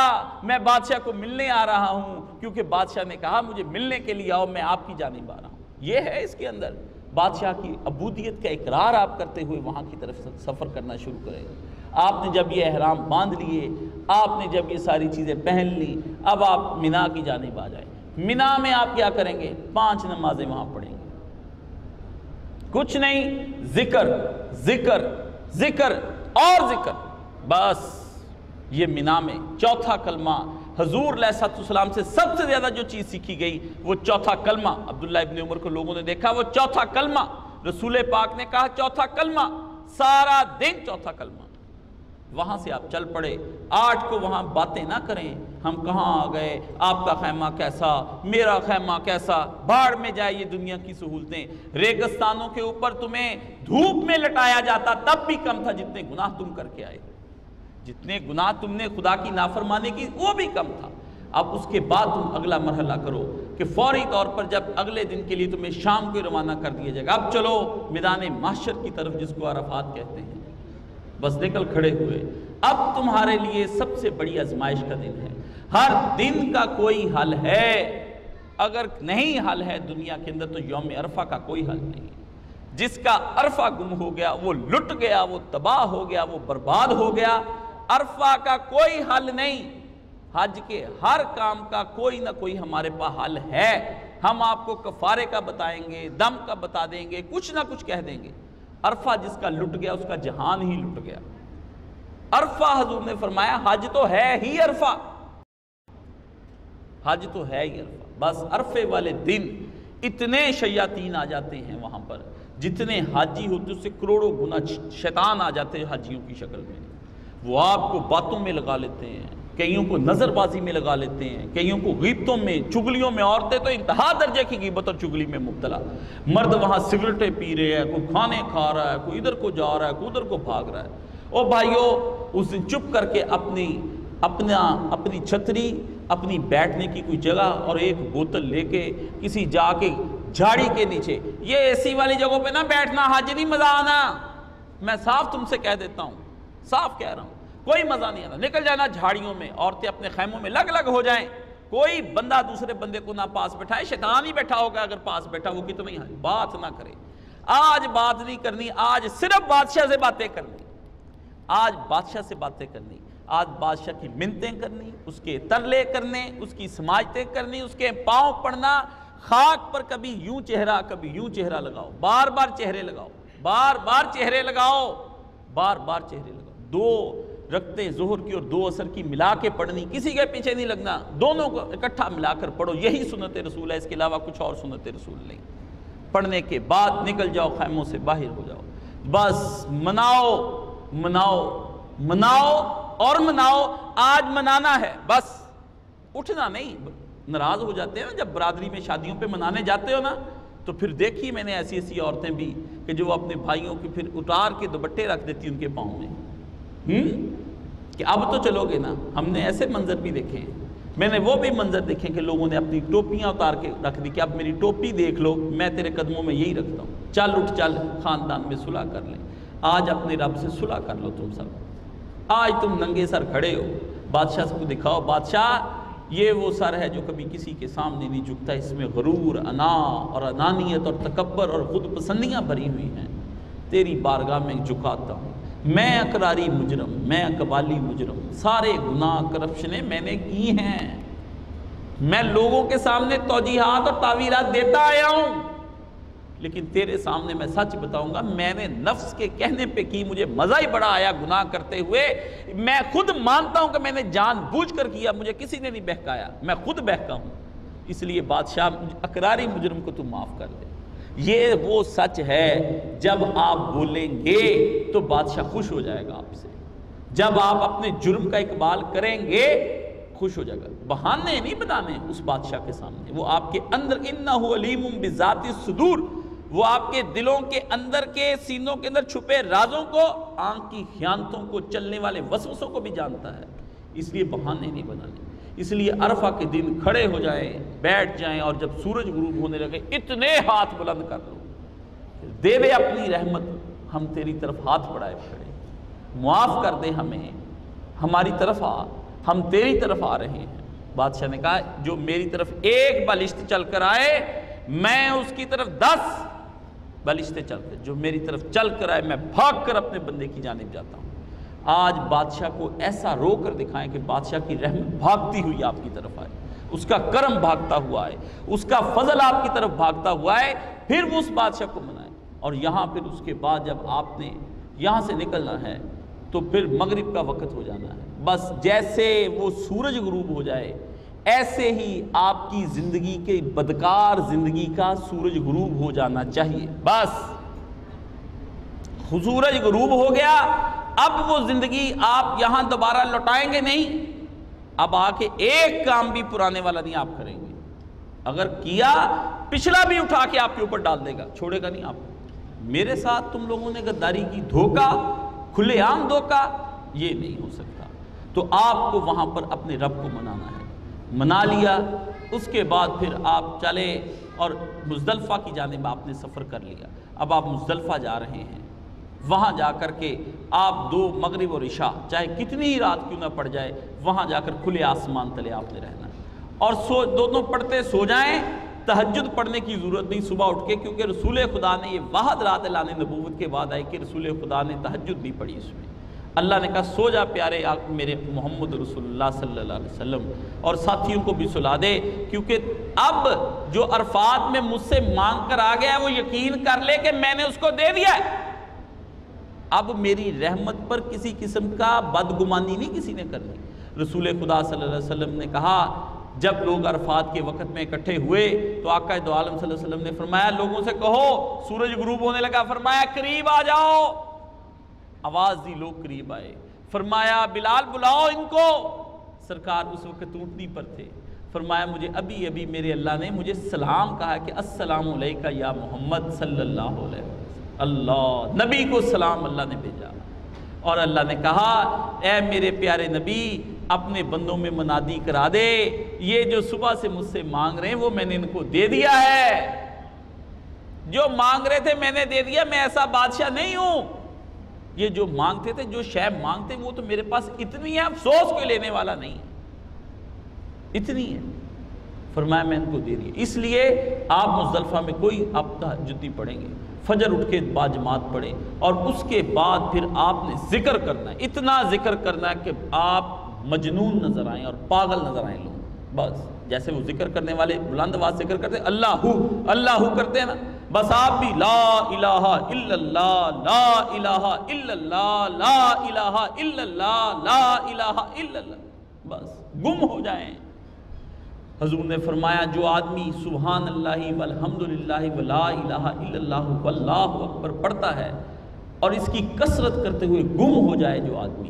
میں بادشاہ کو ملنے آ رہا ہوں، کیونکہ بادشاہ نے کہا مجھے ملنے کے لیے آؤ، میں آپ کی جانب آ رہا ہوں۔ یہ ہے اس کے اندر۔ بادشاہ کی عبودیت کا اقرار آپ کرتے ہوئے وہاں کی طرف سفر کرنا شروع کریں آپ نے جب یہ احرام باندھ لیے، آپ نے جب یہ ساری چیزیں پہن لی، اب آپ منا کی جانب آ جائیں۔ منا میں آپ کیا کریں گے؟ پانچ نمازیں وہاں پڑھیں گے۔ کچھ نہیں، ذکر ذکر ذکر اور ذکر۔ بس، یہ منا میں چوتھا کلمہ حضور علیہ السلام سے سب سے زیادہ جو چیز سیکھی گئی وہ چوتھا کلمہ۔ عبداللہ ابن عمر کو لوگوں نے دیکھا، وہ چوتھا کلمہ۔ رسول پاک نے کہا، چوتھا کلمہ۔ سارا دن چوتھا کلمہ۔ وہاں سے آپ چل پڑے۔ آٹھ کو وہاں باتیں نہ کریں۔ ہم کہاں آ گئے؟ آپ کا خیمہ کیسا؟ میرا خیمہ کیسا؟ باڑ میں جائے یہ دنیا کی سہولتیں۔ ریگستانوں کے اوپر تمہیں دھوپ میں لٹایا جاتا تب بھی کم تھا جتنے گناہ تم کر کے آئے۔ جتنے گناہ تم نے خدا کی نافرمانی کی وہ بھی کم تھا۔ اب اس کے بعد تم اگلا مرحلہ کرو کہ فوری طور پر جب اگلے دن کے لیے تمہیں شام کو روانہ کر دیا جائے گا۔ اب چلو میدان معاشر کی طرف جس کو عرفات کہتے ہیں۔ بس نکل کھڑے ہوئے۔ اب تمہارے لیے سب سے بڑی ازمائش کا دن ہے۔ ہر دن کا کوئی حل ہے۔ اگر نہیں حل ہے دنیا کے اندر تو یوم عرفہ کا کوئی حل نہیں۔ جس کا عرفہ گم ہو گیا، وہ لٹ گیا، وہ تباہ ہو گیا، وہ برباد ہو گیا۔ عرفہ کا کوئی حل نہیں۔ حج کے ہر کام کا کوئی نہ کوئی ہمارے پاس حل ہے۔ ہم آپ کو کفارے کا بتائیں گے، دم کا بتا دیں گے، کچھ نہ کچھ کہہ دیں گے۔ عرفہ جس کا لٹ گیا، اس کا جہان ہی لٹ گیا۔ عرفہ حضور نے فرمایا، حج تو ہے ہی عرفہ۔ حج تو ہے ہی عرفہ۔ بس عرفے والے دن اتنے شیاطین آ جاتے ہیں وہاں پر، جتنے حاجی ہوتے اس سے کروڑوں گنا شیطان آ جاتے ہیں حاجیوں کی شکل میں۔ وہ آپ کو باتوں میں لگا لیتے ہیں، کئیوں کو نظر بازی میں لگا لیتے ہیں، کئیوں کو غیبتوں میں، چگلیوں میں عورتیں تو انتہا درجے کی غیبت اور چگلی میں مبتلا۔ مرد وہاں سگریٹیں پی رہے ہیں، کوئی کھانے کھا رہا ہے، کوئی ادھر کو جا رہا ہے، کوئی ادھر کو بھاگ رہا ہے۔ او بھائیو، اس دن چپ کر کے اپنی، اپنا، اپنی چھتری، اپنی بیٹھنے کی کوئی جگہ اور ایک بوتل لے کے کسی جا کے جھاڑی کے نیچے، یہ ایسی والی جگہوں پہ نہ بیٹھنا، حاجی نہیں، مزہ آنا۔ میں صاف تم سے کہہ دیتا ہوں۔ صاف کہہ رہا ہوں، کوئی مزہ نہیں آتا۔ نکل جانا جھاڑیوں میں، عورتیں اپنے خیموں میں لگ لگ ہو جائیں۔ کوئی بندہ دوسرے بندے کو نہ پاس بیٹھائے شیطان ہی بیٹھا ہوگا اگر پاس بیٹھا ہوگی تو میں بات نہ کرے۔ آج بات نہیں کرنی، آج صرف بادشاہ سے باتیں کرنی۔ آج بادشاہ سے باتیں کرنی۔ آج بادشاہ کی منتیں کرنی، اس کے ترلے کرنے، اس کی سماجتیں کرنی، اس کے پاؤں پڑنا خاک پر کبھی یوں چہرہ، کبھی یوں چہرہ لگاؤ۔ بار بار چہرے لگاؤ۔ بار بار چہرے لگاؤ۔ بار بار چہرے لگاؤ۔ دو رکھتے ظہر کی اور دو اثر کی ملا کے پڑھنی، کسی کے پیچھے نہیں لگنا۔ دونوں کو اکٹھا ملا کر پڑھو، یہی سنت رسول ہے۔ اس کے علاوہ کچھ اور سنت رسول نہیں۔ پڑھنے کے بعد نکل جاؤ، خیموں سے باہر ہو جاؤ۔ بس مناؤ مناؤ مناؤ اور مناؤ۔ آج منانا ہے، بس۔ اٹھنا نہیں، ناراض ہو جاتے ہیں۔ جب برادری میں شادیوں پہ منانے جاتے ہو نا، تو پھر دیکھی میں نے ایسی ایسی عورتیں بھی کہ جو اپنے بھائیوں کی پھر اتار کے دوبٹے رکھ دیتی ان کے پاؤں میں۔ کہ اب تو چلو گے نا، ہم نے ایسے منظر بھی دیکھے ہیں۔ میں نے وہ بھی منظر دیکھے کہ لوگوں نے اپنی ٹوپیاں اتار کے رکھ دی کہ اب میری ٹوپی دیکھ لو، میں تیرے قدموں میں یہی رکھتا ہوں۔ چل اٹھ، چل، خاندان میں صلح کر لیں آج اپنے رب سے صلح کر لو تم سب۔ آج تم ننگے سر کھڑے ہو۔ بادشاہ کو دکھاؤ۔ بادشاہ، یہ وہ سر ہے جو کبھی کسی کے سامنے نہیں جھکتا۔ اس میں غرور، انا اور انانیت اور تکبر اور خود پسندیاں بھری ہوئی ہیں۔ تیری بارگاہ میں جھکاتا ہوں۔ میں اقراری مجرم، میں اقبالی مجرم، سارے گناہ کرپشنیں میں نے کی ہیں۔ میں لوگوں کے سامنے توجیحات اور تعویرات دیتا آیا ہوں۔ لیکن تیرے سامنے میں سچ بتاؤں گا، میں نے نفس کے کہنے پہ کی، مجھے مزہ ہی بڑا آیا گناہ کرتے ہوئے۔ میں خود مانتا ہوں کہ میں نے جان بوجھ کر کیا، مجھے کسی نے نہیں بہکایا۔ میں خود بہکا ہوں۔ اس لیے بادشاہ اقراری مجرم کو تم معاف کر دے۔ یہ وہ سچ ہے، جب آپ بولیں گے تو بادشاہ خوش ہو جائے گا آپ سے۔ جب آپ اپنے جرم کا اقبال کریں گے، خوش ہو جائے گا۔ بہانے نہیں بنانے اس بادشاہ کے سامنے۔ وہ آپ کے اندر انہو علیم بذات صدور، وہ آپ کے دلوں کے اندر کے سینوں کے اندر چھپے رازوں کو، آنکھ کی خیانتوں کو، چلنے والے وسوسوں کو بھی جانتا ہے۔ اس لیے بہانے نہیں بنانے۔ اس لیے عرفہ کے دن کھڑے ہو جائیں، بیٹھ جائیں اور جب سورج غروب ہونے لگے، اتنے ہاتھ بلند کر لو۔ دے دے اپنی رحمت، ہم تیری طرف ہاتھ بڑھائے کھڑے۔ معاف کر دے ہمیں، ہماری طرف آ، ہم تیری طرف آ رہے ہیں۔ بادشاہ نے کہا، جو میری طرف ایک بالشت چل کر آئے، میں اس کی طرف دس بالشتے چلتے جو میری طرف چل کر آئے، میں بھاگ کر اپنے بندے کی جانب جاتا ہوں۔ آج بادشاہ کو ایسا رو کر دکھائیں کہ بادشاہ کی رحمت بھاگتی ہوئی آپ کی طرف آئے۔ اس کا کرم بھاگتا ہوا ہے، اس کا فضل آپ کی طرف بھاگتا ہوا ہے، پھر وہ اس بادشاہ کو منائے اور یہاں پھر اس کے بعد جب آپ نے یہاں سے نکلنا ہے، تو پھر مغرب کا وقت ہو جانا ہے۔ بس جیسے وہ سورج غروب ہو جائے، ایسے ہی آپ کی زندگی کے بدکار زندگی کا سورج غروب ہو جانا چاہیے۔ بس۔ سورج غروب ہو گیا، اب وہ زندگی آپ یہاں دوبارہ لوٹائیں گے نہیں۔ اب آ کے ایک کام بھی پرانے والا نہیں آپ کریں گے۔ اگر کیا، پچھلا بھی اٹھا کے آپ کے اوپر ڈال دے گا۔ چھوڑے گا نہیں آپ۔ میرے ساتھ تم لوگوں نے غداری کی دھوکا، کھلے عام دھوکا، یہ نہیں ہو سکتا۔ تو آپ کو وہاں پر اپنے رب کو منانا ہے۔ منا لیا، اس کے بعد پھر آپ چلے اور مزدلفہ کی جانب آپ نے سفر کر لیا۔ اب آپ مزدلفہ جا رہے ہیں۔ وہاں جا کر کے آپ دو مغرب اور عشاء، چاہے کتنی ہی رات کیوں نہ پڑ جائے، وہاں جا کر کھلے آسمان تلے آپ نے رہنا۔ اور سو، دونوں پڑھتے سو جائیں، تہجد پڑھنے کی ضرورت نہیں صبح اٹھ کے، کیونکہ رسول خدا نے یہ واحد رات لانے نبوت کے بعد آئی کہ رسول خدا نے تہجد نہیں پڑھی اس میں۔ اللہ نے کہا، سو جا پیارے میرے محمد رسول اللہ صلی اللہ علیہ وسلم، اور ساتھیوں کو بھی سلا دے، کیونکہ اب جو عرفات میں مجھ سے مانگ کر آ گیا وہ یقین کر لے کہ میں نے اس کو دے دیا ہے۔ اب میری رحمت پر کسی قسم کا بدگمانی نہیں کسی نے کرنی۔ رسول خدا صلی اللہ علیہ وسلم نے کہا، جب لوگ عرفات کے وقت میں اکٹھے ہوئے تو آقا دو عالم صلی اللہ علیہ وسلم نے فرمایا، لوگوں سے کہو، سورج غروب ہونے لگا، فرمایا، قریب آ جاؤ۔ آواز دی، لوگ قریب آئے۔ فرمایا، بلال، بلاؤ ان کو۔ سرکار اس وقت اونٹنی پر تھے۔ فرمایا، مجھے ابھی ابھی میرے اللہ نے مجھے سلام کہا کہ السلام علیکہ یا محمد صلی اللہ علیہ وسلم۔ اللہ، نبی کو سلام اللہ نے بھیجا۔ اور اللہ نے کہا، اے میرے پیارے نبی، اپنے بندوں میں منادی کرا دے۔ یہ جو صبح سے مجھ سے مانگ رہے ہیں، وہ میں نے ان کو دے دیا ہے۔ جو مانگ رہے تھے، میں نے دے دیا۔ میں ایسا بادشاہ نہیں ہوں۔ یہ جو مانگتے تھے، جو شہ مانگتے وہ تو میرے پاس اتنی ہے افسوس کوئی لینے والا نہیں اتنی ہے فرمایا، میں ان کو دے دیا۔ اس لیے آپ مزدلفہ میں کوئی آپ جتی پڑھیں گے۔ فجر اٹھ کے بعد جماعت پڑھے اور اس کے بعد پھر آپ نے ذکر کرنا ہے۔ اتنا ذکر کرنا ہے کہ آپ مجنون نظر آئیں اور پاگل نظر آئیں لوگ۔ بس، جیسے وہ ذکر کرنے والے بلند آواز ذکر کرتے ہیں، اللہ ہو اللہ ہو کرتے ہیں نا۔ بس آپ بھی لا الہ الا اللہ، لا الہ الا اللہ، لا الہ الا اللہ، لا الہ الا اللہ۔ بس، گم ہو جائیں۔ حضور نے فرمایا، جو آدمی سبحان اللہ والحمدللہ ولا الہ الا اللہ واللہ اکبر پڑھتا ہے اور اس کی کثرت کرتے ہوئے گم ہو جائے جو آدمی،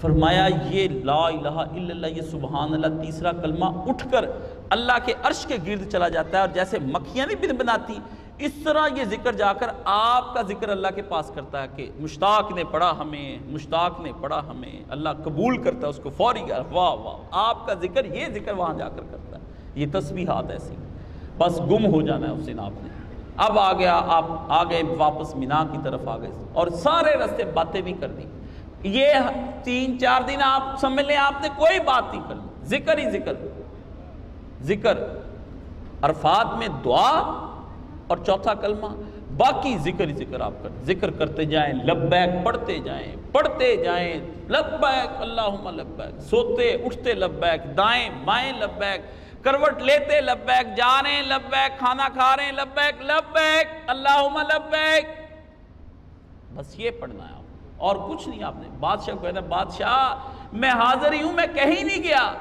فرمایا، یہ لا الہ الا اللہ، یہ سبحان اللہ، تیسرا کلمہ اٹھ کر اللہ کے عرش کے گرد چلا جاتا ہے اور جیسے مکھیاں نہیں بن بناتی، اس طرح یہ ذکر جا کر آپ کا ذکر اللہ کے پاس کرتا ہے کہ مشتاق نے پڑھا ہمیں، مشتاق نے پڑھا ہمیں، اللہ قبول کرتا ہے اس کو فوری، واہ واہ آپ کا ذکر، یہ ذکر وہاں جا کر کرتا ہے۔ یہ تسبیحات ایسی بس گم ہو جانا ہے اس دن نے۔ اب آ گیا، آپ آ گئے واپس مینا کی طرف آ گئے۔ اور سارے رستے باتیں بھی کر دی۔ یہ تین چار دن آپ سمجھ لیں آپ نے کوئی بات نہیں کر ذکر ہی ذکر۔ ذکر۔ عرفات میں دعا اور چوتھا کلمہ۔ باقی ذکر ہی ذکر آپ کر۔ ذکر کرتے جائیں، لبیک پڑھتے جائیں پڑھتے جائیں۔ لبیک، اللہم لبیک۔ سوتے، اٹھتے، لبیک۔ دائیں، بائیں، لبیک۔ کروٹ لیتے، لبیک جا رہے ہیں لبیک کھانا کھا رہے ہیں لبیک لبیک، اللہم لبیک۔ بس یہ پڑھنا ہے اور کچھ نہیں آپ نے۔ بادشاہ کو کہنا بادشاہ، میں حاضر ہی ہوں، میں کہیں نہیں گیا۔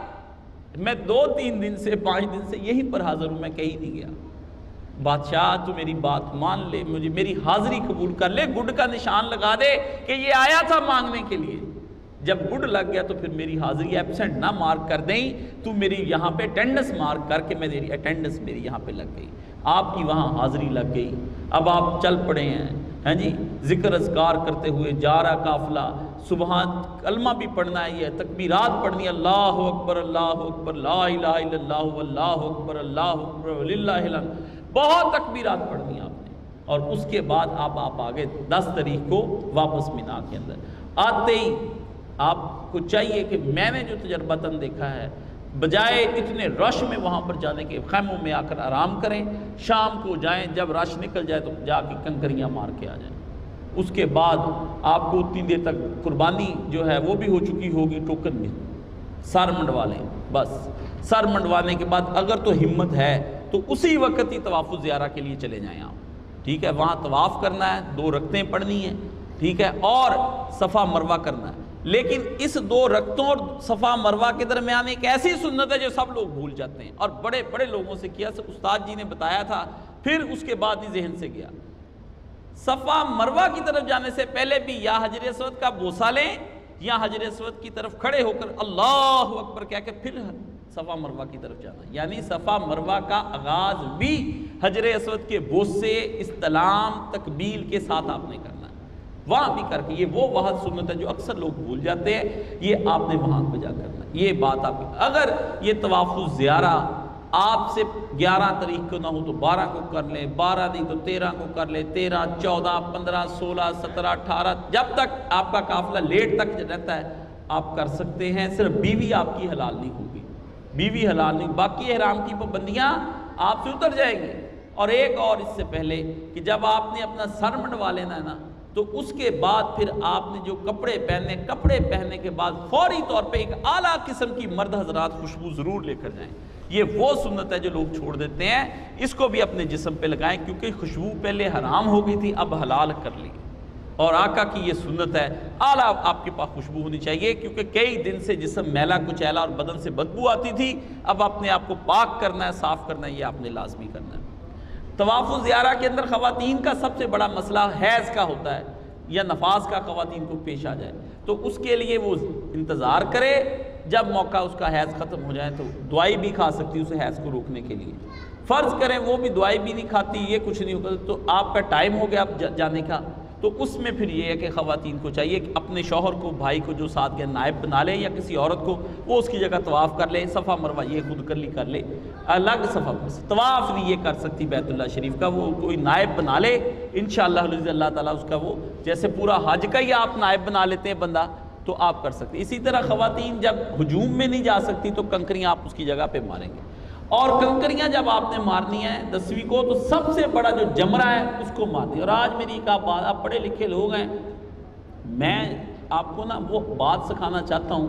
میں دو تین دن سے، پانچ دن سے یہیں پر حاضر ہوں، میں کہیں نہیں گیا۔ بادشاہ، تو میری بات مان لے، مجھے، میری حاضری قبول کر لے، گڈ کا نشان لگا دے کہ یہ آیا تھا مانگنے کے لیے۔ جب گڈ لگ گیا تو پھر میری حاضری ایبسنٹ نہ مارک کر دیں، تو میری یہاں پہ اٹینڈنس مارک کر کے میں میری اٹینڈنس میری یہاں پہ لگ گئی۔ آپ کی وہاں حاضری لگ گئی۔ اب آپ چل پڑے ہیں۔ ہیں جی؟ ذکر اذکار کرتے ہوئے جا رہا قافلہ۔ سبحان، کلمہ بھی پڑھنا ہے یہ تکبیرات پڑھنی ہے۔ اللہ اکبر اللہ اکبر، لا الہ الا اللہ اللہ اکبر اللہ اکبر، وللہ الحمد۔ بہت تکبیرات پڑھنی آپ نے۔ اور اس کے بعد آپ آپ آگے دس تاریخ کو واپس مینا کے اندر۔ آتے ہی آپ کو چاہیے کہ میں نے جو تجربہ تن دیکھا ہے، بجائے اتنے رش میں وہاں پر جانے کے خیموں میں آ کر آرام کریں، شام کو جائیں، جب رش نکل جائے تو جا کے کنکریاں مار کے آ جائیں۔ اس کے بعد آپ کو اتنی دیر تک قربانی جو ہے وہ بھی ہو چکی ہوگی ٹوکن میں۔ سر منڈوا لیں، بس۔ سر منڈوانے کے بعد اگر تو ہمت ہے تو اسی وقت ہی طواف زیارہ کے لیے چلے جائیں آپ۔ ٹھیک ہے؟ وہاں طواف کرنا ہے، دو رکھتیں پڑھنی ہیں، ٹھیک ہے؟ اور صفا مروہ کرنا ہے۔ لیکن اس دو رکتوں اور صفا مروہ کے درمیان ایک ایسی سنت ہے جو سب لوگ بھول جاتے ہیں اور بڑے بڑے لوگوں سے کیا استاد جی نے بتایا تھا، پھر اس کے بعد ہی ذہن سے گیا۔ صفا مروہ کی طرف جانے سے پہلے بھی یا حجر اسود کا بوسا لیں یا حجر اسود کی طرف کھڑے ہو کر اللہ اکبر کہہ کے پھر صفا مروہ کی طرف جانا۔ یعنی صفا مروہ کا آغاز بھی حجر اسود کے بوسے، استلام تقبیل کے ساتھ آپ نے کرنا۔ وہاں بھی کر کے یہ وہ وہاں سنت ہے جو اکثر لوگ بھول جاتے ہیں، یہ آپ نے وہاں پہ جا کرنا یہ بات آپ کی اگر یہ طواف زیارہ آپ سے گیارہ تاریخ کو نہ ہو تو بارہ کو کر لیں، بارہ نہیں تو تیرہ کو کر لیں، تیرہ، چودہ، پندرہ، سولہ، سترہ، اٹھارہ، جب تک آپ کا قافلہ لیٹ تک رہتا ہے، آپ کر سکتے ہیں، صرف بیوی آپ کی حلال نہیں ہوگی۔ بیوی حلال نہیں، باقی احرام کی پابندیاں آپ سے اتر جائیں گے اور ایک اور اس سے پہلے کہ جب آپ نے اپنا سر منڈوا لینا ہے نا تو اس کے بعد پھر آپ نے جو کپڑے پہنے کپڑے پہننے کے بعد فوری طور پہ ایک اعلیٰ قسم کی مرد حضرات خوشبو ضرور لے کر جائیں۔ یہ وہ سنت ہے جو لوگ چھوڑ دیتے ہیں۔ اس کو بھی اپنے جسم پہ لگائیں کیونکہ خوشبو پہلے حرام ہو گئی تھی، اب حلال کر لی۔ اور آقا کی یہ سنت ہے، اعلیٰ آپ کے پاس خوشبو ہونی چاہیے کیونکہ کئی دن سے جسم میلا کچیلا اور بدن سے بدبو آتی تھی۔ اب اپنے آپ کو پاک کرنا ہے، صاف کرنا ہے، یہ آپ نے لازمی کرنا ہے۔ طواف زیارہ کے اندر خواتین کا سب سے بڑا مسئلہ حیض کا ہوتا ہے یا نفاذ کا خواتین کو پیش آ جائے۔ تو اس کے لیے وہ انتظار کرے، جب موقع اس کا حیض ختم ہو جائے تو دوائی بھی کھا سکتی اسے حیض کو روکنے کے لیے۔ فرض کریں وہ بھی دوائی بھی نہیں کھاتی، یہ کچھ نہیں ہوتا، تو آپ کا ٹائم ہو گیا جانے کا۔ تو اس میں پھر یہ ہے کہ خواتین کو چاہیے کہ اپنے شوہر کو، بھائی کو جو ساتھ گیا نائب بنا لے یا کسی عورت کو، وہ اس کی جگہ طواف کر لے صفحہ مروہ یہ خود کر لی، کر لے۔ الگ صفحہ طواف نہیں یہ کر سکتی بیت اللہ شریف کا، وہ کوئی نائب بنا لے۔ انشاءاللہ اللہ اللہ تعالیٰ اس کا وہ جیسے پورا حج کا ہی آپ نائب بنا لیتے ہیں بندہ، تو آپ کر سکتے۔ اسی طرح خواتین جب ہجوم میں نہیں جا سکتی تو کنکریاں آپ اس کی جگہ پہ ماریں گے۔ اور کنکریاں جب آپ نے مارنی ہیں دسویں کو، تو سب سے بڑا جو جمرہ ہے، اس کو مارنی اور آج میری ایک آپ آپ پڑھے لکھے لوگ ہیں۔ میں آپ کو نا وہ بات سکھانا چاہتا ہوں۔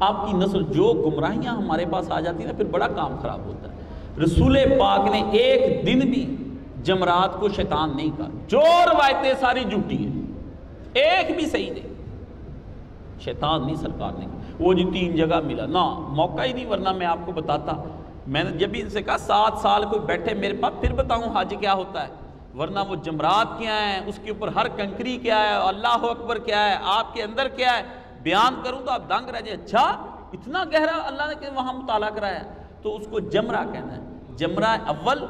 آپ کی نسل جو گمراہیاں ہمارے پاس آ جاتی ہیں نا، پھر بڑا کام خراب ہوتا ہے۔ رسول پاک نے ایک دن بھی جمرات کو شیطان نہیں کہا۔ جو روایتیں ساری جھوٹی ہیں۔ ایک بھی صحیح نہیں۔ شیطان نہیں، سرکار نے وہ جی تین جگہ ملا۔ نہ، موقع ہی نہیں، ورنہ میں آپ کو بتاتا۔ میں نے جب بھی ان سے کہا سات سال کوئی بیٹھے میرے پاس، پھر بتاؤں حج کیا ہوتا ہے۔ ورنہ وہ جمرات کیا ہیں، اس کے اوپر ہر کنکری کیا ہے، اللہ اکبر کیا ہے، آپ کے اندر کیا ہے۔ بیان کروں تو آپ دنگ رہ جائے اچھا اتنا گہرا اللہ نے کہ وہاں مطالعہ کرایا۔ تو اس کو جمرہ کہنا ہے۔ جمرہ اول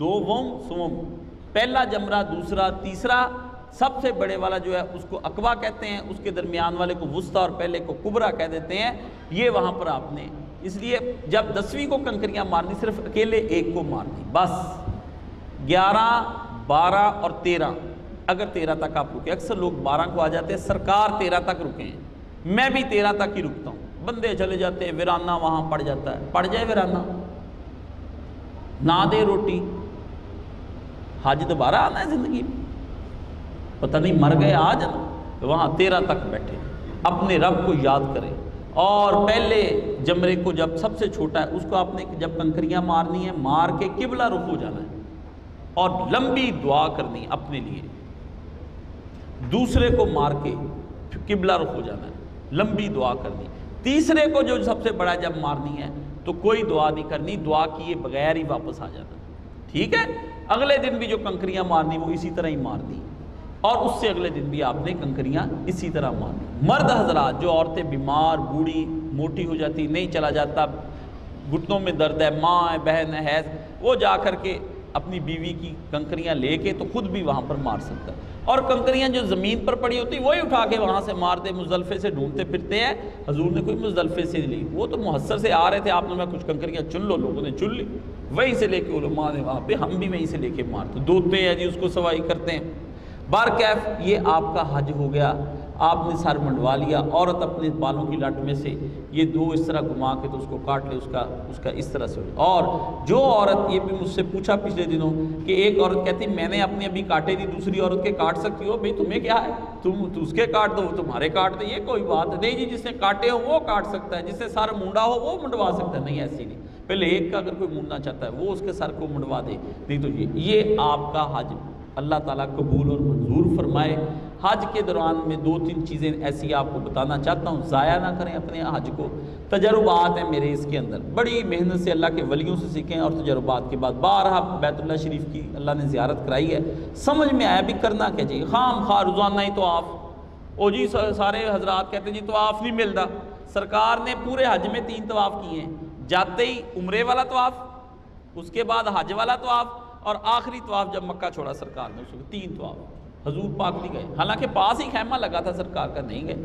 دو وم سوم پہلا جمرہ، دوسرا، تیسرا۔ سب سے بڑے والا جو ہے، اس کو اقوا کہتے ہیں۔ اس کے درمیان والے کو وسطی اور پہلے کو کبرا کہہ دیتے ہیں۔ یہ وہاں پر آپ نے اس لیے جب دسویں کو کنکریاں مارنی، صرف اکیلے ایک کو مارنی، بس۔ گیارہ، بارہ اور تیرہ۔ اگر تیرہ تک آپ رکے اکثر لوگ بارہ کو آ جاتے ہیں، سرکار تیرہ تک رکے ہیں میں بھی تیرہ تک ہی رکتا ہوں۔ بندے چلے جاتے ہیں ویرانہ وہاں پڑ جاتا ہے۔ پڑ جائے ویرانہ نہ دے روٹی۔ حج دوبارہ آنا ہے زندگی میں۔ پتہ نہیں، مر گئے آج نا وہاں تیرہ تک بیٹھے۔ اپنے رب کو یاد کریں۔ اور پہلے جمرے کو جب سب سے چھوٹا ہے، اس کو آپ نے جب کنکریاں مارنی ہیں، مار کے قبلہ رخ ہو جانا ہے اور لمبی دعا کرنی اپنے لیے۔ دوسرے کو مار کے قبلہ رخ ہو جانا ہے، لمبی دعا کرنی تیسرے کو جو سب سے بڑا جب مارنی ہے، تو کوئی دعا نہیں کرنی، دعا کیے بغیر ہی واپس آ جانا۔ ٹھیک ہے؟ اگلے دن بھی جو کنکریاں مارنی، وہ اسی طرح ہی مارنی اور اس سے اگلے دن بھی آپ نے کنکریاں اسی طرح مارنی مرد حضرات، جو عورتیں بیمار، بوڑھی، موٹی ہو جاتی، نہیں چلا جاتا، گھٹنوں میں درد ہے، ماں ہے بہن ہے حیض، وہ جا کر کے اپنی بیوی کی کنکریاں لے کے تو خود بھی وہاں پر مار سکتا ہے۔ اور کنکریاں جو زمین پر پڑی ہوتی، وہی اٹھا کے وہاں سے مارتے مزدلفے سے ڈھونڈتے پھرتے ہیں۔ حضور نے کوئی مزدلفے سے لی۔ وہ تو محسر سے آ رہے تھے، آپ نے میں کچھ کنکریاں چن لو، لوگوں نے چن لی۔ وہیں سے لے کے علماء نے وہاں پہ، ہم بھی وہیں سے لے کے مارتے۔ دوتے ہیں جی اس کو سوائی کرتے ہیں۔ بار کیف یہ آپ کا حج ہو گیا۔ آپ نے سر منڈوا لیا، عورت اپنے بالوں کی لٹ میں سے یہ دو اس طرح گھما کے تو اس کو کاٹ لے، اس کا اس کا اس طرح سے۔ اور جو عورت یہ بھی مجھ سے پوچھا پچھلے دنوں کہ ایک عورت کہتی، میں نے اپنی ابھی کاٹے دی دوسری عورت کے کاٹ سکتی ہو؟ بھائی، تمہیں کیا ہے؟ تم، تو اس کے کاٹ دو تمہارے کاٹ دے، یہ کوئی بات نہیں۔ جی جس نے کاٹے ہو، وہ کاٹ سکتا ہے، جس سے سر مونڈا ہو، وہ منڈوا سکتا ہے۔ نہیں، ایسی نہیں۔ پہلے ایک کا اگر کوئی مونڈنا چاہتا ہے، وہ اس کے سر کو منڈوا دے۔ نہیں تو یہ یہ آپ کا حج اللہ تعالیٰ قبول اور منظور فرمائے۔ حج کے دوران میں دو تین چیزیں ایسی آپ کو بتانا چاہتا ہوں، ضائع نہ کریں اپنے حج کو۔ تجربات ہیں میرے اس کے اندر۔ بڑی محنت سے اللہ کے ولیوں سے سیکھیں اور تجربات کے بعد بارہ بیت اللہ شریف کی اللہ نے زیارت کرائی ہے۔ سمجھ میں آیا بھی کرنا کیا چاہیے؟ خام خواہ روزانہ ہی تو آپ۔ او جی سارے حضرات کہتے ہیں جی تو آپ نہیں ملتا۔ سرکار نے پورے حج میں تین طواف کیے ہیں۔ جاتے ہی عمرے والا طواف، اس کے بعد حج والا طواف اور آخری طواف جب مکہ چھوڑا سرکار نے اس کو تین طواف۔ حضور پاک نہیں گئے۔ حالانکہ پاس ہی خیمہ لگا تھا سرکار کا نہیں گئے۔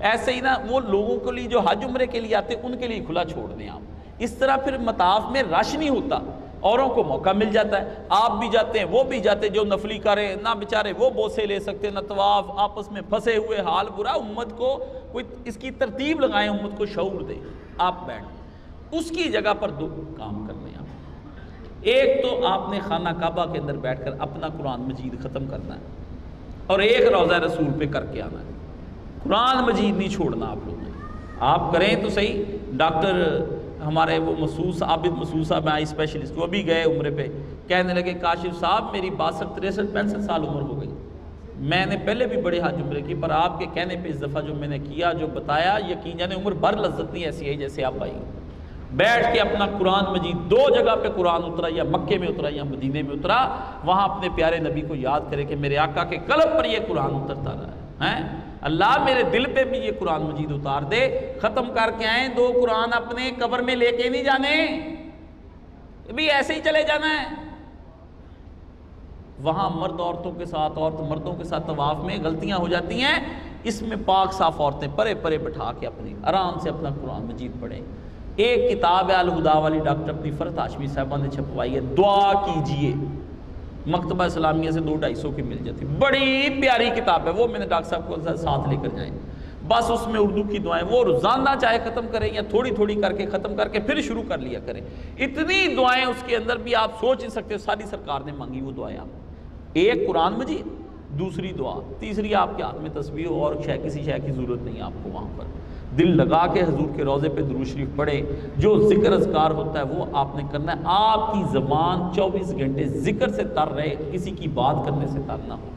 ایسے ہی نا وہ لوگوں کے لیے جو حج عمرے کے لیے آتے ان کے لیے کھلا چھوڑ دیں آپ۔ اس طرح پھر مطاف میں رش نہیں ہوتا۔ اوروں کو موقع مل جاتا ہے۔ آپ بھی جاتے ہیں، وہ بھی جاتے ہیں جو نفلی کرے، نہ بیچارے وہ بوسے لے سکتے، نہ طواف آپس میں پھنسے ہوئے حال برا امت کو کوئی اس کی ترتیب لگائیں، امت کو شعور دیں۔ آپ بیٹھ اس کی جگہ پر دو کام کرنے آپ ایک تو آپ نے خانہ کعبہ کے اندر بیٹھ کر اپنا قرآن مجید ختم کرنا ہے اور ایک روزہ رسول پہ کر کے آنا ہے۔ قرآن مجید نہیں چھوڑنا آپ لوگوں نے۔ آپ کریں تو صحیح۔ ڈاکٹر ہمارے وہ محسوس عابد محسوس صاحب آئی اسپیشلسٹ وہ بھی گئے عمرے پہ۔ کہنے لگے، کاشف صاحب، میری باسٹھ، تریسٹھ پینسٹھ سال عمر ہو گئی۔ میں نے پہلے بھی بڑے حج عمرے کی، پر آپ کے کہنے پہ اس دفعہ جو میں نے کیا، جو بتایا، یقین جانے عمر بھر لذت نہیں ایسی ہے جیسے آپ آئی بیٹھ کے اپنا قرآن مجید دو جگہ پہ قرآن اترا یا مکے میں اترا یا مدینے میں اترا، وہاں اپنے پیارے نبی کو یاد کرے کہ میرے آقا کے قلب پر یہ قرآن اترتا رہا ہے اللہ میرے دل پہ بھی یہ قرآن مجید اتار دے، ختم کر کے آئیں، دو قرآن اپنے قبر میں لے کے نہیں جانے۔ بھی ایسے ہی چلے جانا ہے۔ وہاں مرد عورتوں کے ساتھ، عورت مردوں کے ساتھ طواف میں غلطیاں ہو جاتی ہیں۔ اس میں پاک صاف عورتیں پرے پرے بٹھا کے اپنی آرام سے اپنا قرآن مجید پڑھیں۔ ایک کتاب ہے الہدا والی ڈاکٹر اپنی فرت ہاشمی صاحبہ نے چھپوائی ہے، دعا کیجیے۔ مکتبہ اسلامیہ سے دو ڈھائی سو کی مل جاتی۔ بڑی پیاری کتاب ہے، وہ میں نے ڈاکٹر صاحب کو ساتھ لے کر جائیں۔ بس اس میں اردو کی دعائیں، وہ روزانہ چاہے ختم کریں یا تھوڑی تھوڑی کر کے ختم کر کے پھر شروع کر لیا کریں۔ اتنی دعائیں اس کے اندر بھی آپ سوچ نہیں سکتے، ساری سرکار نے مانگی وہ دعائیں آپ۔ ایک قرآن مجید، دوسری دعا، تیسری آپ کے ہاتھ میں تصویر اور شے، کسی شے کی ضرورت نہیں آپ کو وہاں پر۔ دل لگا کے حضور کے روزے پہ درو شریف پڑھے جو ذکر اذکار ہوتا ہے وہ آپ نے کرنا ہے۔ آپ کی زبان چوبیس گھنٹے ذکر سے تر رہے، کسی کی بات کرنے سے تر نہ ہو۔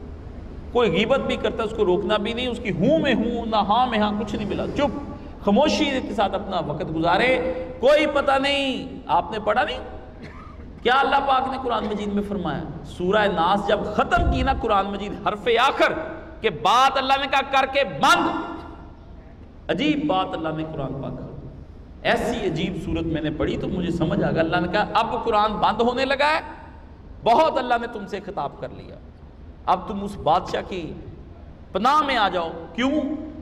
کوئی غیبت بھی کرتا ہے، اس کو روکنا بھی نہیں، اس کی ہوں میں ہوں، نہ ہاں میں ہاں کچھ نہیں ملا۔ چپ، خاموشی کے ساتھ اپنا وقت گزارے۔ کوئی پتہ نہیں، آپ نے پڑھا نہیں؟ کیا اللہ پاک نے قرآن مجید میں فرمایا؟ سورہ ناس جب ختم کی نا قرآن مجید حرف آخر کہ بات اللہ نے کہا، کر کے بند۔ عجیب بات اللہ نے قرآن پاک ایسی عجیب صورت میں نے پڑھی تو مجھے سمجھ آ گیا۔ اللہ نے کہا، اب قرآن بند ہونے لگا ہے۔ بہت اللہ نے تم سے خطاب کر لیا۔ اب تم اس بادشاہ کی پناہ میں آ جاؤ۔ کیوں؟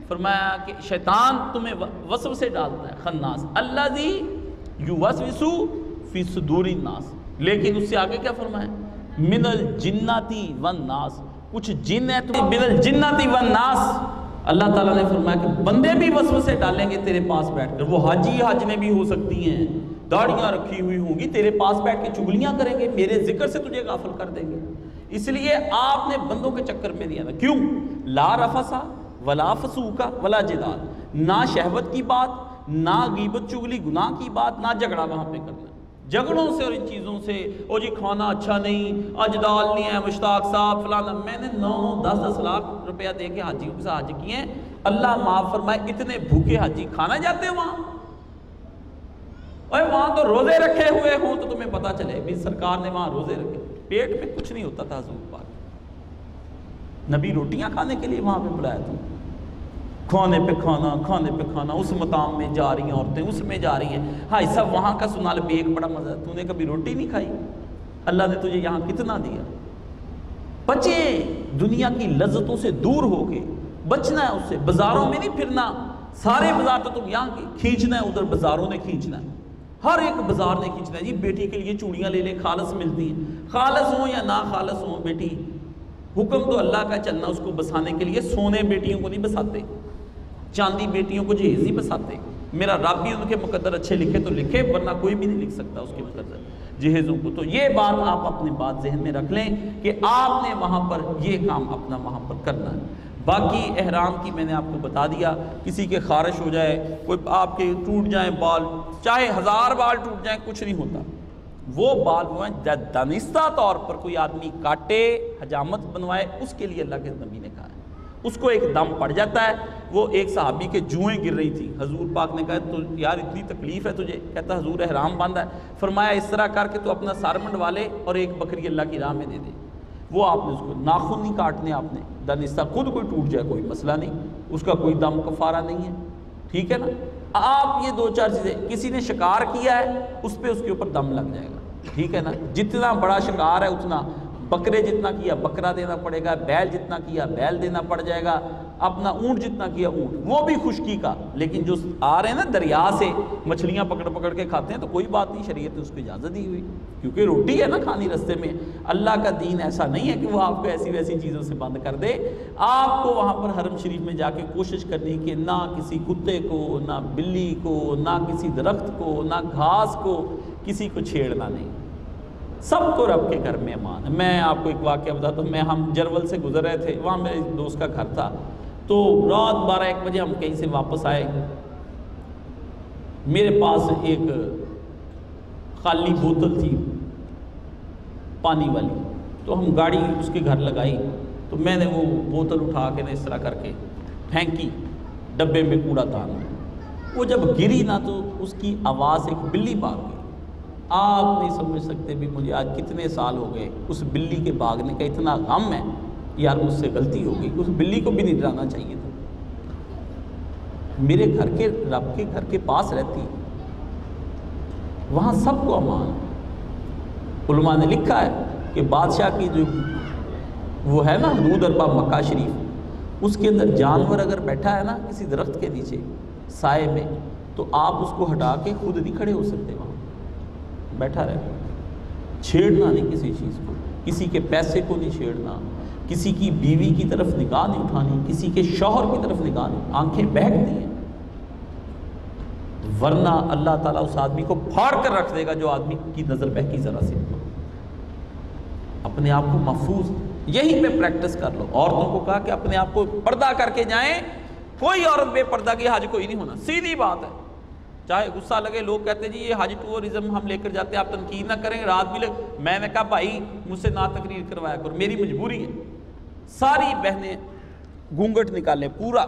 فرمایا کہ شیطان تمہیں وسو سے ڈالتا ہے، خناس۔ اللہ دی یو وسوسو فی صدور الناس۔ لیکن اس سے آگے کیا فرمایا؟ من الجناتی والناس۔ کچھ جن ہے تمہیں، من الجناتی والناس۔ اللہ تعالیٰ نے فرمایا کہ بندے بھی وسوسے ڈالیں گے تیرے پاس بیٹھ کر۔ وہ حاجی حاجنے بھی ہو سکتی ہیں۔ داڑیاں رکھی ہوئی ہوں گی، تیرے پاس بیٹھ کے چگلیاں کریں گے، میرے ذکر سے تجھے غافل کر دیں گے۔ اس لیے آپ نے بندوں کے چکر میں دیا تھا۔ کیوں؟ لا رفسا ولا فسوکا ولا جدال۔ نہ شہوت کی بات، نہ غیبت، چگلی، گناہ کی بات، نہ جھگڑا وہاں پہ کرنا۔ جھگڑوں سے اور ان چیزوں سے، او جی کھانا اچھا نہیں، آج دال نہیں ہے، مشتاق صاحب فلانا میں نے نو دس دس لاکھ روپیہ دے کے حاجیوں کے ساتھ حج کیے ہیں۔ اللہ معاف فرمائے، اتنے بھوکے حاجی کھانا جاتے ہیں وہاں۔ وہاں تو روزے رکھے ہوئے ہوں تو تمہیں پتا چلے، بھی سرکار نے وہاں روزے رکھے۔ پیٹ میں کچھ نہیں ہوتا تھا حضور پاک۔ نبی روٹیاں کھانے کے لیے وہاں پہ بلایا تھا۔ کھانے پہ کھانا، کھانے پہ کھانا، اس مقام میں جا رہی ہیں عورتیں، اس میں جا رہی ہیں۔ ہائی سب وہاں کا سنال بیگ بڑا مزہ تو نے کبھی روٹی نہیں کھائی؟ اللہ نے تجھے یہاں کتنا دیا؟ بچے، دنیا کی لذتوں سے دور ہو کے بچنا ہے اس سے۔ بازاروں میں نہیں پھرنا۔ سارے بازار تو تم یہاں کی کھینچنا ہے، ادھر بازاروں نے کھینچنا ہے۔ ہر ایک بازار نے کھینچنا ہے۔ جی بیٹی کے لیے چوڑیاں لے لے، خالص ملتی ہیں۔ خالص ہوں یا نہ خالص ہوں، بیٹی، حکم تو اللہ کا چلنا اس کو بسانے کے لیے۔ سونے بیٹیوں کو نہیں بساتے۔ چاندی بیٹیوں کو جہیز ہی بساتے میرا رب بھی ان کے مقدر اچھے لکھے تو لکھے، ورنہ کوئی بھی نہیں لکھ سکتا اس کے مقدر۔ جہیزوں کو تو یہ بات آپ اپنی بات ذہن میں رکھ لیں کہ آپ نے وہاں پر یہ کام اپنا وہاں پر کرنا ہے۔ باقی احرام کی میں نے آپ کو بتا دیا، کسی کے خارش ہو جائے، کوئی آپ کے ٹوٹ جائیں بال، چاہے ہزار بال ٹوٹ جائیں، کچھ نہیں ہوتا۔ وہ بال ہوئے دانستہ طور پر کوئی آدمی کاٹے، حجامت بنوائے، اس کے لیے اللہ کے نبی نے کہا ہے۔ اس کو ایک دم پڑ جاتا ہے۔ وہ ایک صحابی کے جوئیں گر رہی تھی۔ حضور پاک نے کہا، تو یار اتنی تکلیف ہے تجھے؟ کہتا، حضور احرام باندھا ہے۔ فرمایا، اس طرح کر کے تو اپنا سار منڈوالے اور ایک بکری اللہ کی راہ میں دے دے۔ وہ آپ نے اس کو ناخن نہیں کاٹنے، آپ نے دنستہ خود کوئی ٹوٹ جائے، کوئی مسئلہ نہیں۔ اس کا کوئی دم کفارہ نہیں ہے۔ ٹھیک ہے نا؟ آپ یہ دو چار چیزیں، کسی نے شکار کیا ہے، اس پہ اس کے اوپر دم لگ جائے گا۔ ٹھیک ہے نا؟ جتنا بڑا شکار ہے، اتنا بکرے جتنا کیا، بکرا دینا پڑے گا، بیل جتنا کیا، بیل دینا پڑ جائے گا۔ اپنا اونٹ جتنا کیا اونٹ، وہ بھی خشکی کا۔ لیکن جو آ رہے ہیں نا دریا سے، مچھلیاں پکڑ پکڑ کے کھاتے ہیں، تو کوئی بات نہیں، شریعت نے اس کو اجازت دی ہوئی۔ کیونکہ روٹی ہے نا کھانی رستے میں۔ اللہ کا دین ایسا نہیں ہے کہ وہ آپ کو ایسی ویسی چیزوں سے بند کر دے۔ آپ کو وہاں پر حرم شریف میں جا کے کوشش کرنی کہ نہ کسی کتے کو، نہ بلی کو، نہ کسی درخت کو، نہ گھاس کو کسی کو چھیڑنا نہیں۔ سب کو رب کے گھر میں امان میں آپ کو ایک واقعہ بتاتا ہوں، میں ہم جرول سے گزر رہے تھے، وہاں میرے دوست کا گھر تھا۔ تو رات بارہ ایک بجے ہم کہیں سے واپس آئے۔ میرے پاس ایک خالی بوتل تھی، پانی والی۔ تو ہم گاڑی اس کے گھر لگائی۔ تو میں نے وہ بوتل اٹھا کے اس طرح کر کے پھینکی، ڈبے میں کوڑا دان وہ جب گری نا تو اس کی آواز ایک بلی بھاگ گئی آپ نہیں سمجھ سکتے بھی مجھے آج کتنے سال ہو گئے اس بلی کے بھاگنے کا اتنا غم ہے۔ یار مجھ سے غلطی ہو گئی اس بلی کو بھی نہیں ڈرانا چاہیے تھا۔ میرے گھر کے، رب کے گھر کے پاس رہتی۔ وہاں سب کو امان۔ علماء نے لکھا ہے کہ بادشاہ کی جو وہ ہے نا حدود اربا مکہ شریف، اس کے اندر جانور اگر بیٹھا ہے نا کسی درخت کے نیچے، سائے میں، تو آپ اس کو ہٹا کے خود نہیں کھڑے ہو سکتے وہاں۔ بیٹھا رہے۔ چھیڑنا نہیں کسی چیز کو، کسی کے پیسے کو نہیں چھیڑنا۔ کسی کی بیوی کی طرف نگاہ نہیں اٹھانی، کسی کے شوہر کی طرف نگاہ نہیں، آنکھیں بہکتی ہیں۔ ورنہ اللہ تعالیٰ اس آدمی کو پھاڑ کر رکھ دے گا جو آدمی کی نظر بہکی ذرا سے۔ اپنے آپ کو محفوظ، یہی پہ پریکٹس کر لو عورتوں کو کہا کہ اپنے آپ کو پردہ کر کے جائیں۔ کوئی عورت بے پردہ کی حاج کوئی نہیں ہونا۔ سیدھی بات ہے۔ چاہے غصہ لگے، لوگ کہتے ہیں جی یہ حاج ٹورزم ہم لے کر جاتے ہیں، آپ تنقید نہ کریں، رات بھی لگ میں نے کہا، بھائی، مجھ سے نہ تقریر کروایا کرو، میری مجبوری ہے۔ ساری بہنیں گھونگٹ نکالیں، پورا۔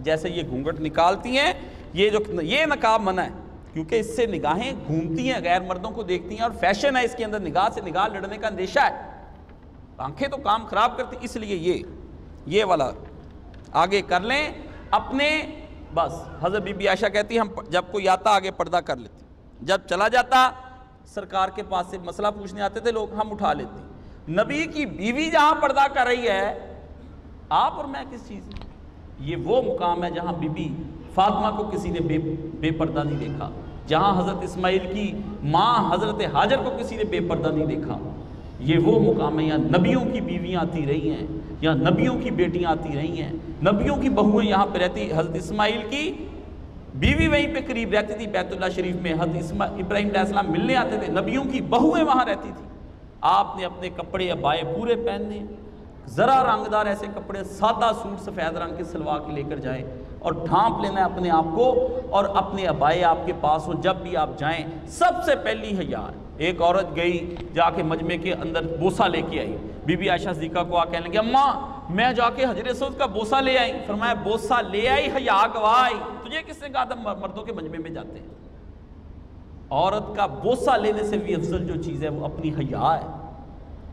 جیسے یہ گھونگٹ نکالتی ہیں، یہ جو یہ نقاب منع ہے، کیونکہ اس سے نگاہیں گھومتی ہیں، غیر مردوں کو دیکھتی ہیں اور فیشن ہے اس کے اندر، نگاہ سے نگاہ لڑنے کا اندیشہ ہے۔ آنکھیں تو کام خراب کرتی، اس لیے یہ یہ والا۔ آگے کر لیں، اپنے، بس۔ حضرت بی بی عائشہ کہتی، ہم جب کوئی آتا، آگے پردہ کر لیتے جب چلا جاتا، سرکار کے پاس سے مسئلہ پوچھنے آتے تھے، لوگ ہم اٹھا لیتے۔ نبی کی بیوی جہاں پردہ کر رہی ہے، آپ اور میں کس چیز یہ وہ مقام ہے جہاں بی بی فاطمہ کو کسی نے بے بے پردہ نہیں دیکھا، جہاں حضرت اسماعیل کی ماں حضرت حاجر کو کسی نے بے پردہ نہیں دیکھا۔ یہ وہ مقام ہے، یہاں نبیوں کی بیویاں آتی رہی ہیں، یہاں نبیوں کی بیٹیاں آتی رہی ہیں۔ نبیوں کی بہویں یہاں پہ رہتی، حضرت اسماعیل کی بیوی وہیں پہ قریب رہتی تھی، بیت اللہ شریف میں۔ حضرت ابراہیم علیہ السلام ملنے آتے تھے، نبیوں کی بہویں وہاں رہتی تھی آپ نے اپنے کپڑے ابائے پورے پہننے، ذرا رنگدار ایسے کپڑے، سادہ سوٹ سفید رنگ کے سلوا کے لے کر جائیں اور ڈھانپ لینا ہے اپنے آپ کو اور اپنے ابائے آپ کے پاس ہو جب بھی آپ جائیں۔ سب سے پہلی حیا ایک عورت گئی جا کے مجمع کے اندر بوسا لے کے آئی۔ بی بی عائشہ صدیقہ کو آ کہنے لگی اماں، میں جا کے حجر سعود کا بوسا لے آئی۔ فرمایا بوسا لے آئی حیا گوائی تجھے کس نے کہا تھا مردوں کے مجمع میں جاتے ہیں؟ عورت کا بوسا لینے سے بھی افضل جو چیز ہے وہ اپنی حیا ہے۔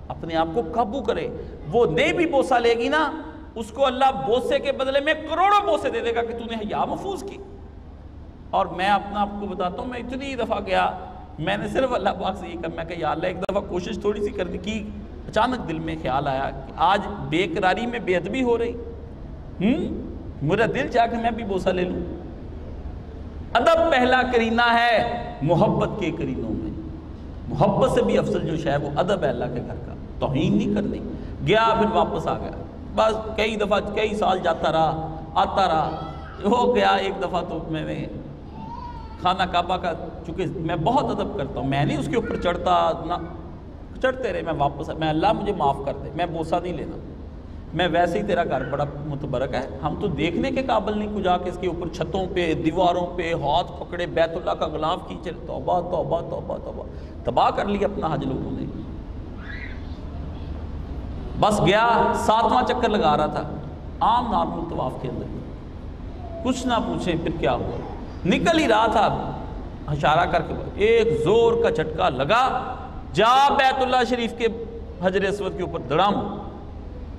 اپنے آپ کو قابو کرے۔ وہ نہیں بھی بوسا لے گی نا، اس کو اللہ بوسے کے بدلے میں کروڑوں بوسے دے دے گا کہ تو نے حیا محفوظ کی۔ اور میں اپنا آپ کو بتاتا ہوں، میں اتنی دفعہ گیا، میں نے صرف اللہ پاک سے یہ کہا، میں کہ یا اللہ، ایک دفعہ کوشش تھوڑی سی کرنے کی، اچانک دل میں خیال آیا کہ آج بے قراری میں بے ادبی ہو رہی۔ ہوں میرا دل چاہ کہ میں بھی بوسا لے لوں۔ ادب پہلا کرینہ ہے محبت کے کرینوں میں۔ محبت سے بھی افضل جو شاید وہ ادب ہے اللہ کے گھر کا۔ توہین نہیں کرنی۔ گیا پھر واپس آ گیا۔ بس کئی دفعہ کئی سال جاتا رہا، آتا رہا۔ ہو گیا ایک دفعہ تو میں نے خانہ کعبہ کا، چونکہ میں بہت ادب کرتا ہوں، میں نہیں اس کے اوپر چڑھتا، نہ، چڑھتے رہے، میں واپس میں اللہ مجھے معاف کر دے، میں بوسا نہیں لینا۔ میں ویسے ہی تیرا گھر بڑا متبرک ہے۔ ہم تو دیکھنے کے قابل نہیں، کجا کے اس کے اوپر چھتوں پہ، دیواروں پہ، ہاتھ پکڑے، بیت اللہ کا غلاف کھینچے توبہ توبہ توبہ توبہ۔ تباہ کر لی اپنا حج لوگوں نے۔ بس گیا، ساتواں چکر لگا رہا تھا۔ عام نارمل طواف کے اندر۔ کچھ نہ پوچھیں پھر کیا ہوا۔ نکل ہی رہا تھا۔ اشارہ کر کے ایک زور کا جھٹکا لگا۔ جا بیت اللہ شریف کے حجر اسود کے اوپر دڑام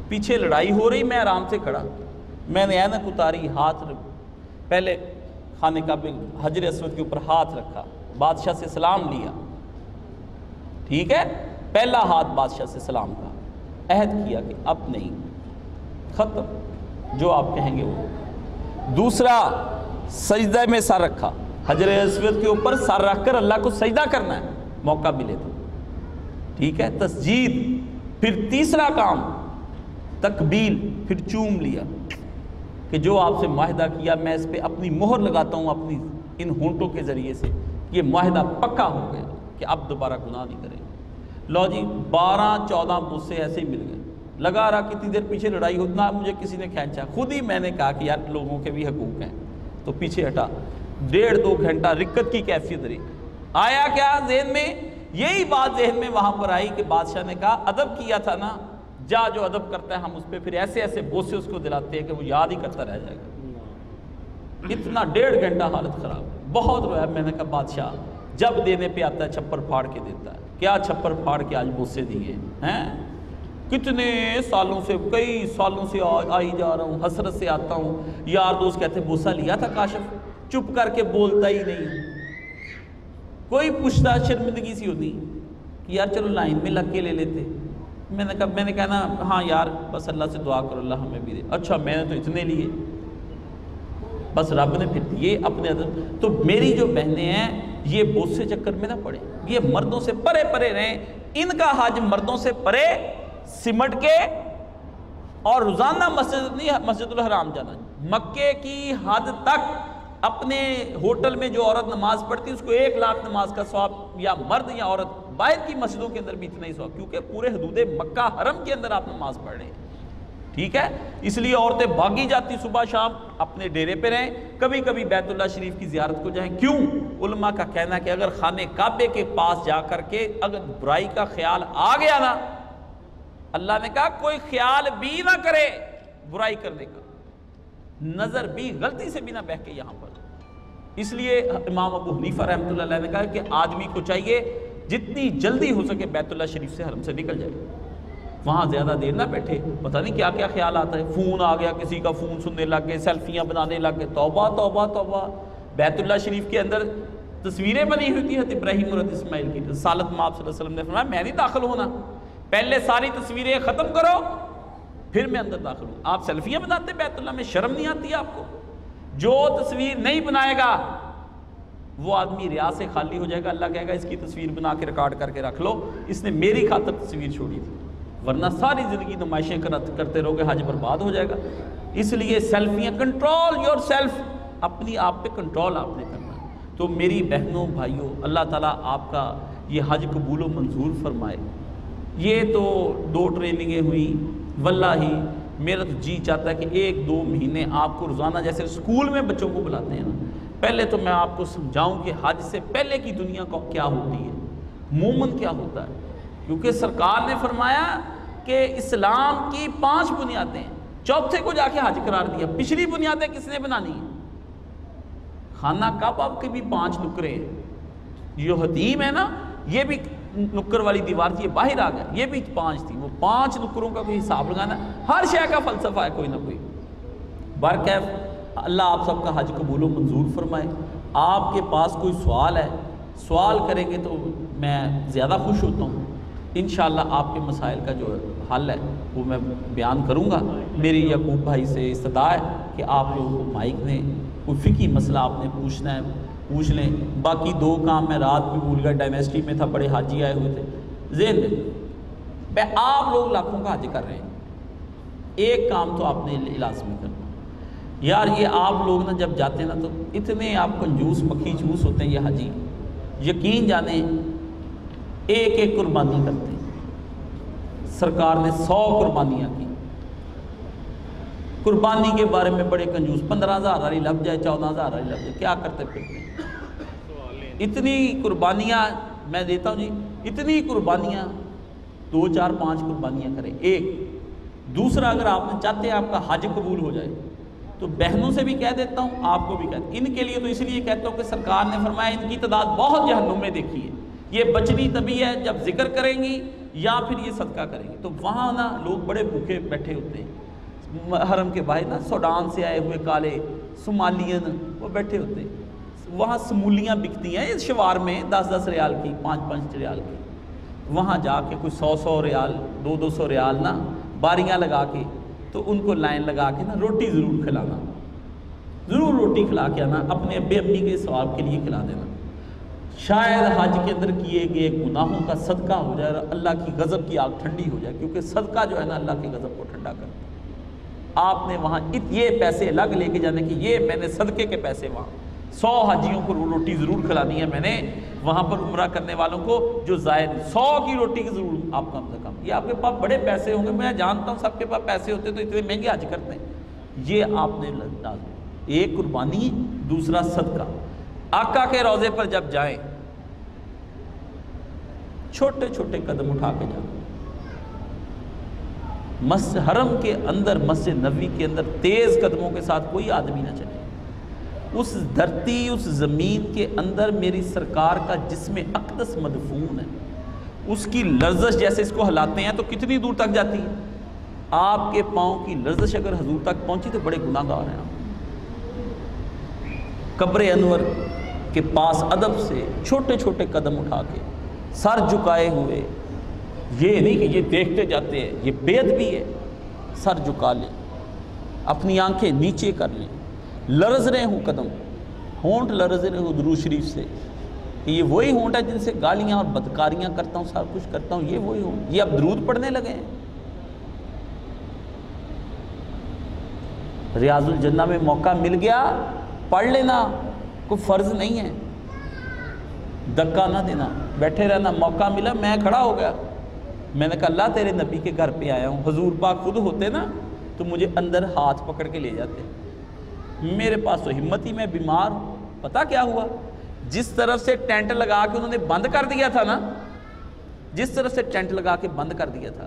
پیچھے لڑائی ہو رہی، میں آرام سے کھڑا۔ میں نے اینک اتاری، ہاتھ پہلے خانے کا حجر اسود کے اوپر ہاتھ رکھا، بادشاہ سے سلام لیا۔ ٹھیک ہے؟ پہلا ہاتھ بادشاہ سے سلام کا۔ عہد کیا کہ اب نہیں، ختم۔ جو آپ کہیں گے وہ۔ دوسرا، سجدہ میں سر رکھا۔ حجر اسود کے اوپر سر رکھ کر اللہ کو سجدہ کرنا ہے، موقع ملے تو۔ ٹھیک ہے؟ تسجید۔ پھر تیسرا کام۔ تقبیل، پھر چوم لیا کہ جو آپ سے معاہدہ کیا، میں اس پہ اپنی مہر لگاتا ہوں اپنی ان ہونٹوں کے ذریعے سے یہ معاہدہ پکا ہو گیا کہ اب دوبارہ گناہ نہیں کریں لو جی بارہ، چودہ بسے ایسے ہی مل گئے۔ لگا رہا کتنی دیر پیچھے لڑائی ہونا مجھے کسی نے کھینچا۔ خود ہی میں نے کہا کہ یار لوگوں کے بھی حقوق ہیں۔ تو پیچھے ہٹا۔ ڈیڑھ، دو گھنٹہ رکت کی کیفیت رہی۔ آیا کیا ذہن میں؟ یہی بات ذہن میں وہاں پر آئی کہ بادشاہ نے کہا، ادب کیا تھا نا؟ جا جو ادب کرتا ہے ہم اس پہ پھر ایسے ایسے بوسے اس کو دلاتے ہیں کہ وہ یاد ہی کرتا رہ جائے گا۔ اتنا ڈیڑھ گھنٹہ حالت خراب بہت رویا میں نے کہا، بادشاہ، جب دینے پہ آتا ہے، چھپر پھاڑ کے دیتا ہے۔ کیا چھپر پھاڑ کے آج بوسے دیے ہیں؟ کتنے سالوں سے، کئی سالوں سے آئی جا رہا ہوں، حسرت سے آتا ہوں۔ یار دوست کہتے بوسا لیا تھا کاشف؟ چپ کر کے بولتا ہی نہیں۔ کوئی پوچھتا، شرمندگی سی ہوتی کہ یار چلو لائن میں لگ کے لے لیتے۔ میں نے کہا میں نے کہا نا ہاں یار، بس اللہ سے دعا کرو، اللہ ہمیں بھی دے۔ اچھا میں نے تو اتنے لیے۔ بس رب نے پھر دیے اپنے ادب تو میری جو بہنیں ہیں، یہ بوس سے چکر میں نہ پڑے۔ یہ مردوں سے پرے پرے رہیں۔ ان کا حج مردوں سے پرے سمٹ کے اور روزانہ مسجد نہیں، مسجد الحرام جانا۔ مکے کی حد تک اپنے ہوٹل میں جو عورت نماز پڑھتی اس کو ایک لاکھ نماز کا سواب یا مرد یا عورت باہر کی مسجدوں کے اندر بھی اتنا ہی سواب کیونکہ پورے حدود مکہ حرم کے اندر آپ نماز پڑھ رہے ہیں۔ ٹھیک ہے؟ اس لیے عورتیں بھاگی جاتی صبح شام، اپنے ڈیرے پہ رہیں۔ کبھی کبھی بیت اللہ شریف کی زیارت کو جائیں۔ کیوں؟ علماء کا کہنا ہے کہ اگر خانے کعبے کے پاس جا کر کے اگر برائی کا خیال آ گیا نا، اللہ نے کہا کوئی خیال بھی نہ کرے برائی کرنے کا۔ نظر بھی غلطی سے بھی نہ بہ کے یہاں پر۔ اس لیے امام ابو حنیفہ رحمۃ اللہ علیہ نے کہا کہ آدمی کو چاہیے جتنی جلدی ہو سکے بیت اللہ شریف سے حرم سے نکل جائے۔ وہاں زیادہ دیر نہ بیٹھے۔ پتہ نہیں کیا کیا خیال آتا ہے۔ فون آ گیا، کسی کا فون سننے لگ گئے، سیلفیاں بنانے لگ گئے۔ توبہ توبہ توبہ۔ بیت اللہ شریف کے اندر تصویریں بنی ہوئی تھی ابراہیم اور اسماعیل کی۔ سالت ماں صلی اللہ علیہ وسلم نے فرمایا، میں نہیں داخل ہونا۔ پہلے ساری تصویریں ختم کرو، پھر میں اندر داخل ہوں۔ آپ سیلفیاں بناتے، بیت اللہ میں شرم نہیں آتی آپ کو۔ جو تصویر نہیں بنائے گا وہ آدمی ریا سے خالی ہو جائے گا۔ اللہ کہے گا، اس کی تصویر بنا کے ریکارڈ کر کے رکھ لو۔ اس نے میری خاطر تصویر چھوڑی تھی، ورنہ ساری زندگی نمائشیں کرتے رہو گے، حج برباد ہو جائے گا۔ اس لیے سیلفیاں کنٹرول یور سیلف اپنی آپ پہ کنٹرول آپ نے کرنا۔ تو میری بہنوں، بھائیوں، اللہ تعالیٰ آپ کا یہ حج قبول و منظور فرمائے۔ یہ تو دو ٹریننگیں ہوئیں۔ واللہ ہی میرا تو جی چاہتا ہے کہ ایک دو مہینے آپ کو روزانہ جیسے اسکول میں بچوں کو بلاتے ہیں نا۔ پہلے تو میں آپ کو سمجھاؤں کہ حج سے پہلے کی دنیا کو کیا ہوتی ہے؟ مومن کیا ہوتا ہے؟ کیونکہ سرکار نے فرمایا کہ اسلام کی پانچ بنیادیں چوتھے کو جا کے حج قرار دیا۔ پچھلی بنیادیں کس نے بنانی ہیں؟ خانہ کعبہ آپ کے بھی پانچ نکرے ہیں۔ جو حتیم ہے نا، یہ بھی نکر والی دیوار تھی، یہ باہر آ گیا۔ یہ بھی پانچ تھی۔ وہ پانچ نکروں کا کوئی حساب لگانا، ہر شے کا فلسفہ ہے، کوئی نہ کوئی۔ برکیف اللہ آپ سب کا حج قبول و منظور فرمائے۔ آپ کے پاس کوئی سوال ہے، سوال کریں گے تو میں زیادہ خوش ہوتا ہوں۔ انشاءاللہ آپ کے مسائل کا جو حل ہے، وہ میں بیان کروں گا۔ میری یعقوب بھائی سے استدا ہے کہ آپ لوگوں کو مائک نے کوئی فقی مسئلہ آپ نے پوچھنا ہے، پوچھ لیں۔ باقی دو کام میں رات بھی بھول گیا ڈائمیسٹی میں تھا، بڑے حاجی آئے ہوئے تھے۔ ذہن میں آپ لوگ لاکھوں کا حج کر رہے ہیں۔ ایک کام تو آپ نے لازمی کرنا۔ یار یہ آپ لوگ نا جب جاتے ہیں نا تو اتنے آپ کنجوس مکھی چوس ہوتے ہیں، یہ حاجی۔ یقین جانے، ایک ایک قربانی کرتے ہیں۔ سرکار نے سو قربانیاں کی۔ قربانی کے بارے میں بڑے کنجوس۔ پندرہ ہزار والی لگ جائے، چودہ ہزار والی لگ جائے۔ کیا کرتے پھرتے اتنی قربانیاں میں دیتا ہوں جی اتنی قربانیاں، دو چار پانچ قربانیاں کریں۔ ایک، دوسرا اگر آپ نے چاہتے ہیں آپ کا حج قبول ہو جائے تو بہنوں سے بھی کہہ دیتا ہوں، آپ کو بھی کہتا ان کے لیے تو اس لیے کہتا ہوں کہ سرکار نے فرمایا، ان کی تعداد بہت جہنم میں دیکھی ہے۔ یہ بچنی تبھی ہے جب ذکر کریں گی یا پھر یہ صدقہ کریں گی۔ تو وہاں نا لوگ بڑے بھوکے بیٹھے ہوتے ہیں۔ حرم کے باہر نا سوڈان سے آئے ہوئے کالے سمالین وہ بیٹھے ہوتے ہیں۔ وہاں سمولیاں بکتی ہیں، اس شوار میں دس دس ریال کی، پانچ پانچ ریال کی۔ وہاں جا کے کوئی سو سو ریال، دو دو سو ریال نا باریاں لگا کے تو ان کو لائن لگا کے نا روٹی ضرور کھلانا۔ ضرور روٹی کھلا کے آنا، اپنے ابے امی کے ثواب کے لیے کھلا دینا۔ شاید حج کے اندر کیے گئے گناہوں کا صدقہ ہو جائے اور اللہ کی غضب کی آگ ٹھنڈی ہو جائے، کیونکہ صدقہ جو ہے نا اللہ کی غضب کو ٹھنڈا کرتا آپ نے وہاں یہ پیسے الگ لے کے جانے کی یہ میں نے صدقے کے پیسے وہاں۔ سو حاجیوں کو روٹی ضرور کھلانی ہے میں نے۔ وہاں پر عمرہ کرنے والوں کو جو زائد سو کی روٹی کی ضرور آپ کم سے کم یہ آپ کے پاس بڑے پیسے ہوں گے، میں جانتا ہوں سب کے پاس پیسے ہوتے تو اتنے مہنگے حج کرتے ہیں۔ یہ آپ نے ایک قربانی، دوسرا صدقہ۔ آقا کے روزے پر جب جائیں، چھوٹے چھوٹے قدم اٹھا کے جائیں مس حرم کے اندر، مسجد نبی کے اندر تیز قدموں کے ساتھ کوئی آدمی نہ چلے۔ اس دھرتی، اس زمین کے اندر میری سرکار کا جسم اقدس مدفون ہے۔ اس کی لرزش جیسے اس کو ہلاتے ہیں تو کتنی دور تک جاتی ہے آپ کے پاؤں کی لرزش اگر حضور تک پہنچی تو بڑے گناہ گار ہیں قبر انور کے پاس ادب سے چھوٹے چھوٹے قدم اٹھا کے سر جھکائے ہوئے، یہ نہیں کہ یہ دیکھتے جاتے ہیں، یہ بید بھی ہے۔ سر جھکا لیں، اپنی آنکھیں نیچے کر لیں۔ لرز رہے ہوں قدم، ہونٹ لرز رہے ہوں درو شریف سے۔ کہ یہ وہی ہونٹ ہے جن سے گالیاں اور بدکاریاں کرتا ہوں سب کچھ کرتا ہوں، یہ وہی ہوں یہ اب درود پڑھنے لگے ہیں۔ ریاض الجنہ میں موقع مل گیا، پڑھ لینا، کوئی فرض نہیں ہے۔ دکا نہ دینا، بیٹھے رہنا، موقع ملا، میں کھڑا ہو گیا۔ میں نے کہا، اللہ تیرے نبی کے گھر پہ آیا ہوں۔ حضور پاک خود ہوتے نا، تو مجھے اندر ہاتھ پکڑ کے لے جاتے۔ میرے پاس تو ہمت ہی، میں بیمار ہوں۔ پتا کیا ہوا؟ جس طرف سے ٹینٹ لگا کے انہوں نے بند کر دیا تھا نا، جس طرف سے ٹینٹ لگا کے بند کر دیا تھا،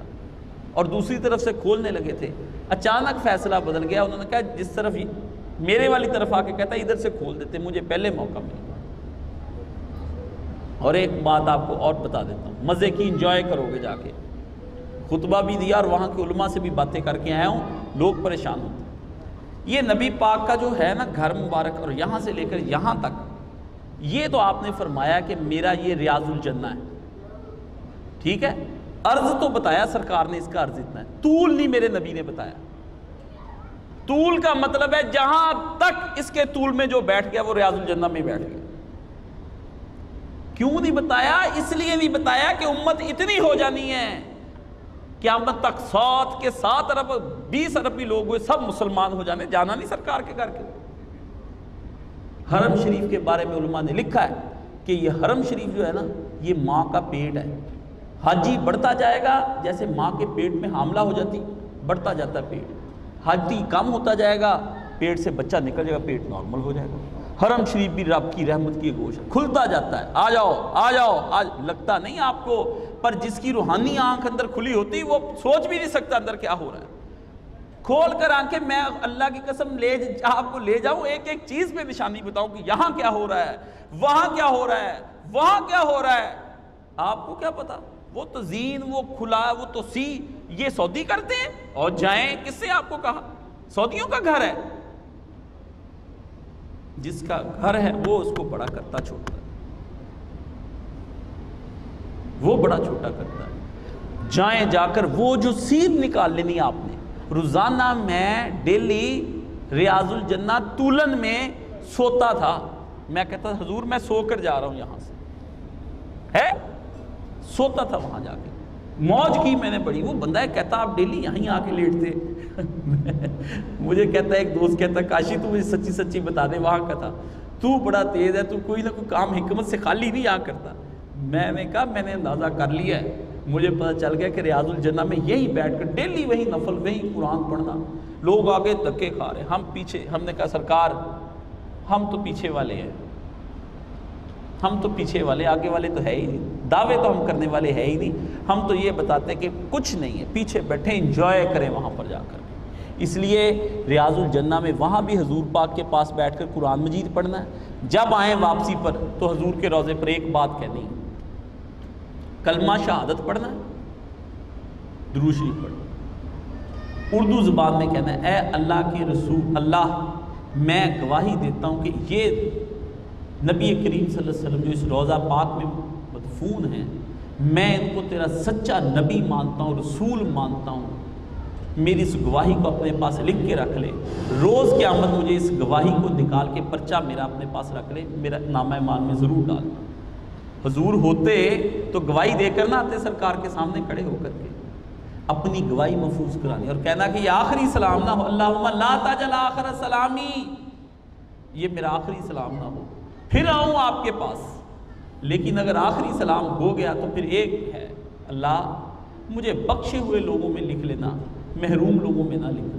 اور دوسری طرف سے کھولنے لگے تھے، اچانک فیصلہ بدل گیا، انہوں نے کہا، جس طرف میرے والی طرف آ کے کہتا، ادھر سے کھول دیتے، مجھے پہلے موقع مل اور ایک بات آپ کو اور بتا دیتا ہوں، مزے کی انجوائے کرو گے جا کے۔ خطبہ بھی دیا اور وہاں کے علماء سے بھی باتیں کر کے آیا ہوں، لوگ پریشان ہوتے ہیں۔ یہ نبی پاک کا جو ہے نا، گھر مبارک، اور یہاں سے لے کر یہاں تک یہ تو آپ نے فرمایا کہ میرا یہ ریاض الجنہ ہے۔ ٹھیک ہے؟ عرض تو بتایا سرکار نے اس کا عرض اتنا ہے۔ طول نہیں میرے نبی نے بتایا۔ طول کا مطلب ہے جہاں تک اس کے طول میں جو بیٹھ گیا وہ ریاض الجنہ میں بیٹھ گیا۔ کیوں نہیں بتایا؟ اس لیے نہیں بتایا کہ امت اتنی ہو جانی ہے۔ قیامت تک سات کے سات ارب، بیس اربی لوگ ہوئے، سب مسلمان ہو جانے، جانا نہیں سرکار کے گھر کے۔ حرم شریف کے بارے میں علماء نے لکھا ہے کہ یہ حرم شریف جو ہے نا، یہ ماں کا پیٹ ہے۔ حاجی بڑھتا جائے گا جیسے ماں کے پیٹ میں حاملہ ہو جاتی، بڑھتا جاتا ہے پیٹ۔ حاجی کم ہوتا جائے گا، پیٹ سے بچہ نکل جائے گا، پیٹ نارمل ہو جائے گا۔ حرم شریف بھی رب کی رحمت کی گوش ہے۔ کھلتا جاتا ہے۔ آ جاؤ آ جاؤ آج لگتا نہیں آپ کو، پر جس کی روحانی آنکھ اندر کھلی ہوتی، وہ سوچ بھی نہیں سکتا اندر کیا ہو رہا ہے۔ کھول کر آنکھیں، میں اللہ کی قسم لے آپ کو لے جاؤں، ایک ایک چیز پہ نشانی بتاؤں کہ یہاں کیا ہو رہا ہے، وہاں کیا ہو رہا ہے، وہاں کیا ہو رہا ہے۔ آپ کو کیا پتا؟ وہ تو زین، وہ کھلا، وہ تو سی، یہ سعودی کرتے ہیں اور جائیں، کس سے آپ کو کہا؟ سعودیوں کا گھر ہے۔ جس کا گھر ہے، وہ اس کو بڑا کرتا چھوٹا۔ وہ بڑا چھوٹا کرتا۔ ہے جائیں جا کر، وہ جو سیدھ نکال لینی آپ نے روزانہ میں ڈیلی ریاض الجنہ تولن میں سوتا تھا۔ میں کہتا تھا، حضور میں سو کر جا رہا ہوں یہاں سے۔ ہے؟ سوتا تھا وہاں جا کے۔ موج کی میں نے پڑھی۔ وہ بندہ ہے، کہتا آپ ڈیلی یہیں آ کے لیٹتے۔ مجھے کہتا ایک دوست کہتا کاشی، تو مجھے سچی سچی بتا دے۔ وہاں کا تھا۔ تو بڑا تیز ہے، تو کوئی نہ کوئی کام حکمت سے خالی نہیں آ کرتا۔ میں نے کہا، میں نے اندازہ کر لیا ہے۔ مجھے پتہ چل گیا کہ ریاض الجنہ میں یہی بیٹھ کر ڈیلی وہی نفل، وہی قرآن پڑھنا۔ لوگ آگے دھکے کھا رہے ہم پیچھے، ہم نے کہا، سرکار، ہم تو پیچھے والے ہیں۔ ہم تو پیچھے والے، آگے والے تو ہے ہی نہیں۔ دعوے تو ہم کرنے والے ہے ہی نہیں۔ ہم تو یہ بتاتے ہیں کہ کچھ نہیں ہے۔ پیچھے بیٹھے انجوائے کریں وہاں پر جا کر۔ اس لیے ریاض الجنہ میں وہاں بھی حضور پاک کے پاس بیٹھ کر قرآن مجید پڑھنا ہے۔ جب آئیں واپسی پر تو حضور کے روزے پر ایک بات کہنی کلمہ شہادت پڑھنا ہے؟ دروشی پڑھنا اردو زبان میں کہنا ہے، اے اللہ کے رسول، اللہ، میں گواہی دیتا ہوں کہ یہ نبی کریم صلی اللہ علیہ وسلم جو اس روزہ پاک میں مدفون ہیں، میں ان کو تیرا سچا نبی مانتا ہوں، رسول مانتا ہوں۔ میری اس گواہی کو اپنے پاس لکھ کے رکھ لے۔ روز کے مجھے اس گواہی کو نکال کے پرچہ میرا اپنے پاس رکھ لے، میرا نامہ مان میں ضرور ڈالنا حضور ہوتے تو گواہی دے کر نہ آتے سرکار کے سامنے کھڑے ہو کر کے۔ اپنی گواہی محفوظ کرانی اور کہنا کہ یہ آخری سلام نہ ہو۔ اللہ لا تاجل آخر سلامی۔ یہ میرا آخری سلام نہ ہو۔ پھر آؤں آپ کے پاس۔ لیکن اگر آخری سلام ہو گیا تو پھر ایک ہے۔ اللہ، مجھے بخشے ہوئے لوگوں میں لکھ لینا، محروم لوگوں میں نہ لکھنا۔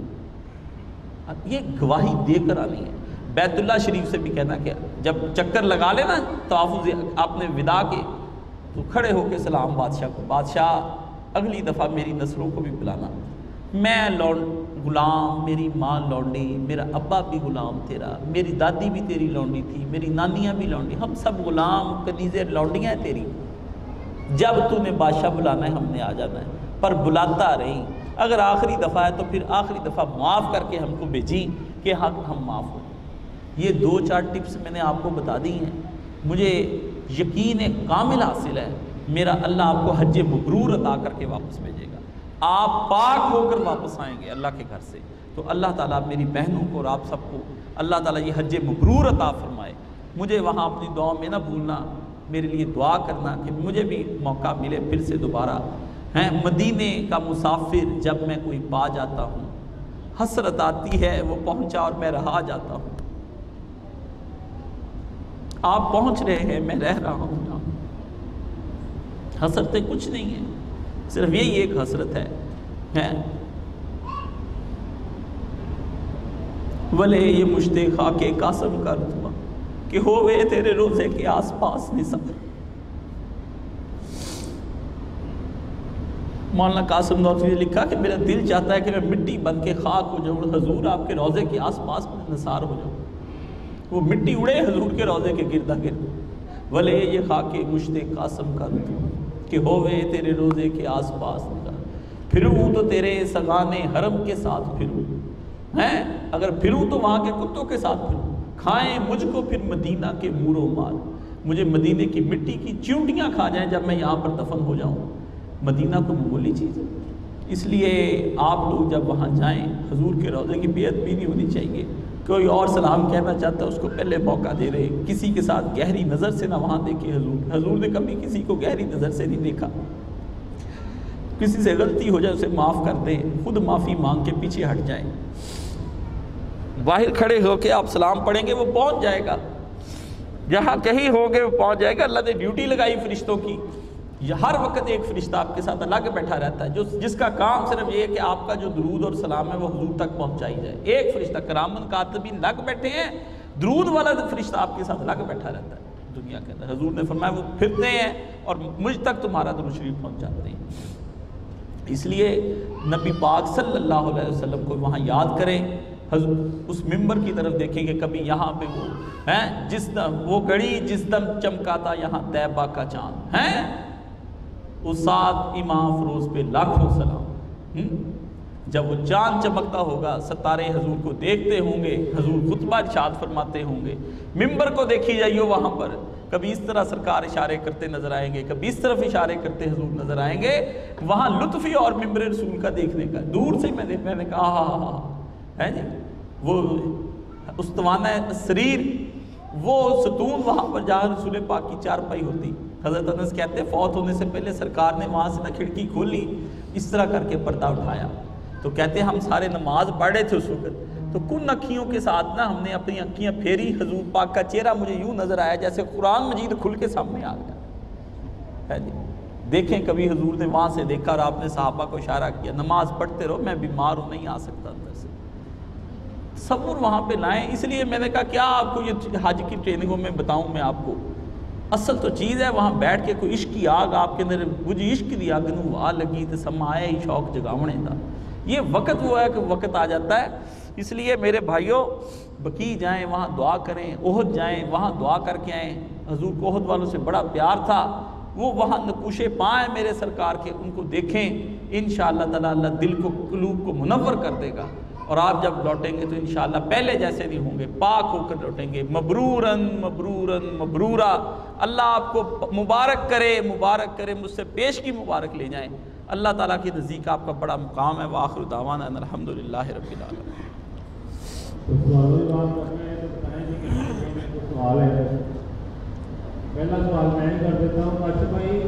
یہ گواہی دے کر آنی ہے۔ بیت اللہ شریف سے بھی کہنا کہ جب چکر لگا لینا تو آپ نے ودا کے، تو کھڑے ہو کے سلام بادشاہ کو، بادشاہ، اگلی دفعہ میری نسلوں کو بھی بلانا۔ میں لونڈ غلام، میری ماں لونڈی، میرا ابا بھی غلام تیرا، میری دادی بھی تیری لونڈی تھی، میری نانیاں بھی لونڈی، ہم سب غلام، کنیزیں لونڈیاں ہیں تیری۔ جب تو نے بادشاہ بلانا ہے، ہم نے آ جانا ہے۔ پر بلاتا رہی اگر آخری دفعہ ہے تو پھر آخری دفعہ معاف کر کے ہم کو بھیجی کہ حق ہم معاف ہو یہ دو چار ٹپس میں نے آپ کو بتا دی ہیں۔ مجھے یقین کامل حاصل ہے۔ میرا اللہ آپ کو حج مبرور عطا کر کے واپس بھیجے گا۔ آپ پاک ہو کر واپس آئیں گے اللہ کے گھر سے۔ تو اللہ تعالیٰ میری بہنوں کو اور آپ سب کو اللہ تعالیٰ یہ حج مبرور عطا فرمائے۔ مجھے وہاں اپنی دعا میں نہ بھولنا، میرے لیے دعا کرنا کہ مجھے بھی موقع ملے پھر سے دوبارہ۔ ہیں، مدینے کا مسافر جب میں کوئی پا جاتا ہوں، حسرت آتی ہے، وہ پہنچا اور میں رہا جاتا ہوں۔ آپ پہنچ رہے ہیں، میں رہ رہا ہوں۔ حسرتیں کچھ نہیں ہیں، صرف یہی ایک حسرت ہے ولے یہ مشتے خاک قاسم کا رتبہ کہ ہوئے تیرے روزے کے آس پاس نثار مولانا قاسم نوتوی نے لکھا کہ میرا دل چاہتا ہے کہ میں مٹی بن کے خاک ہو جاؤں، حضور آپ کے روزے کے آس پاس میں نثار ہو جاؤں۔ وہ مٹی اڑے حضور کے روزے کے گردا گرد ولے یہ خاک مشت قاسم کا کہ ہوئے تیرے روزے کے آس پاس نثار پھروں تو تیرے سگانے حرم کے ساتھ پھروں۔ ہیں؟ اگر پھروں تو وہاں کے کتوں کے ساتھ پھروں۔ کھائیں مجھ کو پھر مدینہ کے مورو مار مجھے مدینے کی مٹی کی چونٹیاں کھا جائیں جب میں یہاں پر دفن ہو جاؤں۔ مدینہ کو معمولی چیز ہے۔ اس لیے آپ لوگ جب وہاں جائیں، حضور کے روزے کی بیعت بھی نہیں ہونی چاہیے۔ کوئی اور سلام کہنا چاہتا ہے، اس کو پہلے موقع دے رہے، کسی کے ساتھ گہری نظر سے نہ وہاں دیکھے حضور۔ حضور نے کبھی کسی کو گہری نظر سے نہیں دیکھا۔ کسی سے غلطی ہو جائے، اسے معاف کر دیں۔ خود معافی مانگ کے پیچھے ہٹ جائیں۔ باہر کھڑے ہو کے آپ سلام پڑھیں گے، وہ پہنچ جائے گا۔ جہاں کہیں ہوگے، وہ پہنچ جائے گا۔ اللہ نے ڈیوٹی لگائی فرشتوں کی۔ یہ ہر وقت ایک فرشتہ آپ کے ساتھ الگ بیٹھا رہتا ہے، جو جس کا کام صرف یہ ہے کہ آپ کا جو درود اور سلام ہے وہ حضور تک پہنچائی جائے۔ ایک فرشتہ کرامن کاتبین لگ بیٹھے ہیں، درود والا فرشتہ آپ کے ساتھ الگ بیٹھا رہتا ہے دنیا کے اندر۔ حضور نے فرمایا، وہ پھرتے ہیں اور مجھ تک تمہارا درود شریف پہنچ جاتے ہیں۔ اس لیے نبی پاک صلی اللہ علیہ وسلم کو وہاں یاد کریں۔ حضور اس ممبر کی طرف دیکھیں گے کبھی یہاں پہ وہ، ہیں، جس دم وہ گڑی، جس دم چمکاتا یہاں طیبہ کا چاند، ہیں؟ استاد امام فروز پہ لاکھوں سلام۔ جب وہ چاند چمکتا ہوگا، ستارے حضور کو دیکھتے ہوں گے، حضور خطبہ ارشاد فرماتے ہوں گے۔ ممبر کو دیکھی جائیے وہاں پر۔ کبھی اس طرح سرکار اشارے کرتے نظر آئیں گے، کبھی اس طرف اشارے کرتے حضور نظر آئیں گے۔ وہاں لطفی اور ممبر رسول کا دیکھنے کا۔ دور سے میں میں نے کہا ہاں ہاں ہے جی؟ وہ استوانہ سریر، وہ ستون وہاں پر جہاں رسول پاک کی چار پائی ہوتی۔ حضرت انس کہتے ہیں، فوت ہونے سے پہلے سرکار نے وہاں سے نہ کھڑکی کھولی، اس طرح کر کے پردہ اٹھایا۔ تو کہتے ہیں، ہم سارے نماز پڑھ رہے تھے اس وقت۔ تو کن اکھیوں کے ساتھ نا ہم نے اپنی اکھیاں پھیری، حضور پاک کا چہرہ مجھے یوں نظر آیا جیسے قرآن مجید کھل کے سامنے آ گیا۔ ہے جی۔ دیکھیں، کبھی حضور نے وہاں سے دیکھا اور آپ نے صحابہ کو اشارہ کیا، نماز پڑھتے رہو، میں بیمار ہوں، نہیں آ سکتا اندر سے۔ تصور وہاں پہ لائیں۔ اس لیے میں نے کہا، کیا آپ کو یہ حج کی ٹریننگوں میں بتاؤں میں آپ کو؟ اصل تو چیز ہے، وہاں بیٹھ کے کوئی عشق کی آگ آپ کے اندر، مجھے عشق کی آگ نو آ لگی تو سمایا ہی شوق جگاونے تھا یہ وقت وہ ہے کہ وقت آ جاتا ہے۔ اس لیے میرے بھائیوں بکی جائیں، وہاں دعا کریں، عہد جائیں وہااں دعا کر کے آئیں۔ حضور کو عہد والوں سے بڑا پیار تھا۔ وہ وہاں نکوشے پائیں میرے سرکار کے، ان کو دیکھیں۔ انشاءاللہ تعالی اللہ دل کو، قلوب کو منور کر دے گا۔ اور آپ جب لوٹیں گے تو انشاءاللہ پہلے جیسے نہیں ہوں گے، پاک ہو کر لوٹیں گے۔ مبرورن مبرورن مبرورا اللہ آپ کو مبارک کرے مبارک کرے مجھ سے پیش کی مبارک لے جائیں اللہ تعالیٰ کی نزدیک آپ کا بڑا مقام ہے وآخر دعوانا ان الحمدللہ رب العالمین۔ پہلا سوال میں کر دیتا ہوں اچھا بھائی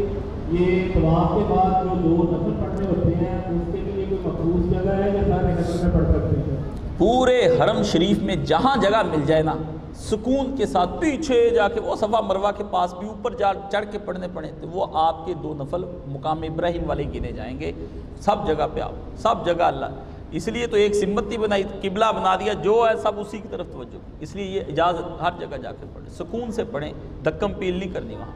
یہ طواف کے بعد جو دو نفل پڑھنے ہوتے ہیں اس کے لیے کوئی مخصوص جگہ ہے یا سارے نفل میں پڑھ سکتے ہیں؟ پورے حرم شریف میں جہاں جگہ مل جائے نا سکون کے ساتھ پیچھے جا کے وہ صفا مروہ کے پاس بھی اوپر جا چڑھ کے پڑھنے پڑے تو وہ آپ کے دو نفل مقام ابراہیم والے گنے جائیں گے۔ سب جگہ پہ آپ سب جگہ اللہ۔ اس لیے تو ایک سمتی بنائی، قبلہ بنا دیا، جو ہے سب اسی کی طرف توجہ۔ اس لیے یہ اجازت ہر جگہ جا کے پڑھیں، سکون سے پڑھیں دکم پیل نہیں کرنی وہاں۔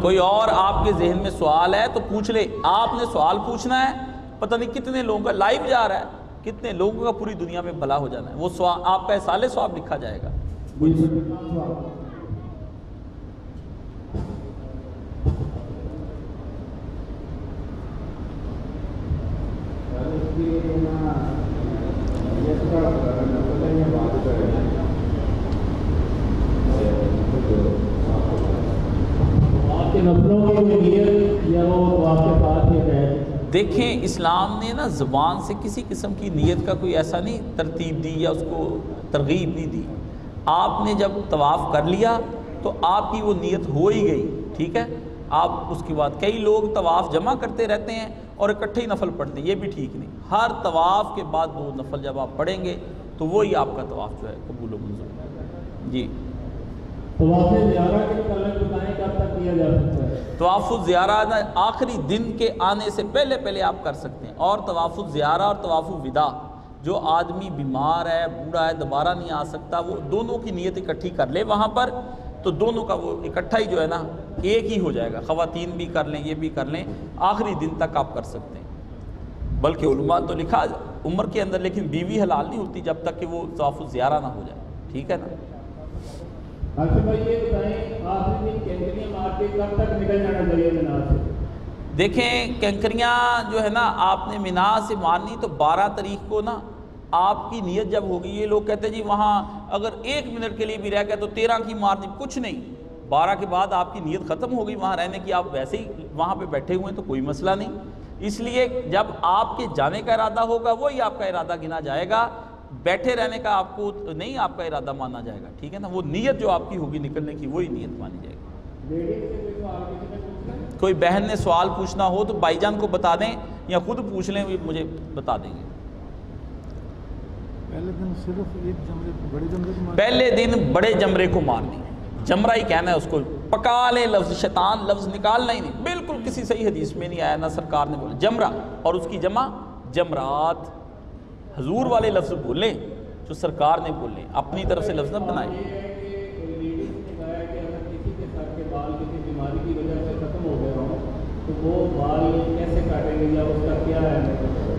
کوئی اور آپ کے ذہن میں سوال ہے تو پوچھ لے۔ آپ نے سوال پوچھنا ہے، پتہ نہیں کتنے لوگوں کا لائیو جا رہا ہے۔ کتنے لوگوں کا پوری دنیا میں بھلا ہو جانا ہے؟ وہ سوال آپ کا سال سواب لکھا جائے گا۔ نفروں کی نیت یا وہ آپ کے پاس یہ کہہ دیکھیں اسلام نے نا زبان سے کسی قسم کی نیت کا کوئی ایسا نہیں ترتیب دی یا اس کو ترغیب نہیں دی۔ آپ نے جب طواف کر لیا تو آپ کی وہ نیت ہو ہی گئی، ٹھیک ہے؟ آپ اس کے بعد کئی لوگ طواف جمع کرتے رہتے ہیں اور اکٹھے ہی نفل پڑھتے ہیں، یہ بھی ٹھیک نہیں۔ ہر طواف کے بعد دو نفل جب آپ پڑھیں گے تو وہی آپ کا طواف جو ہے قبول و منظور۔ جی۔ طواف الزیارہ آخری دن کے آنے سے پہلے پہلے آپ کر سکتے ہیں۔ اور طواف الزیارہ اور طواف الوداع، جو آدمی بیمار ہے، بوڑھا ہے، دوبارہ نہیں آ سکتا، وہ دونوں کی نیت اکٹھی کر لے وہاں پر، تو دونوں کا وہ اکٹھا ہی جو ہے نا، ایک ہی ہو جائے گا۔ خواتین بھی کر لیں، یہ بھی کر لیں، آخری دن تک آپ کر سکتے ہیں۔ بلکہ علماء تو لکھا، عمر کے اندر لیکن بیوی حلال نہیں ہوتی جب تک کہ وہ طواف الزیارہ نہ ہو جائے۔ ٹھیک ہے نا؟ دیکھیں کینکریاں جو ہے نا، آپ نے مینا سے مارنی تو بارہ تاریخ کو نا آپ کی نیت جب ہوگی، یہ لوگ کہتے ہیں جی وہاں اگر ایک منٹ کے لیے بھی رہ گیا تو تیرہ کی مارنی، کچھ نہیں۔ بارہ کے بعد آپ کی نیت ختم ہو گئی وہاں رہنے کی آپ ویسے ہی وہاں پہ بیٹھے ہوئے ہیں تو کوئی مسئلہ نہیں۔ اس لیے جب آپ کے جانے کا ارادہ ہوگا، وہی آپ کا ارادہ گنا جائے گا۔ بیٹھے رہنے کا آپ کو نہیں آپ کا ارادہ مانا جائے گا ٹھیک ہے نا؟ وہ نیت جو آپ کی ہوگی نکلنے کی وہی نیت مانی جائے گی۔ کوئی بہن نے سوال پوچھنا ہو تو بائی جان کو بتا دیں یا خود پوچھ لیں مجھے بتا دیں گے۔ پہلے دن صرف ایک جمرے بڑے جمرے کو پہلے دن بڑے جمرے کو مارنی جمرہ ہی کہنا ہے اس کو پکا لے لفظ شیطان لفظ نکالنا ہی نہیں۔ بالکل کسی صحیح حدیث میں نہیں آیا نہ سرکار نے بولا جمرہ۔ اور اس کی جمع جمرات۔ حضور والے لفظ بولیں جو سرکار نے بولے، اپنی طرف سے لفظ نہ بنائیں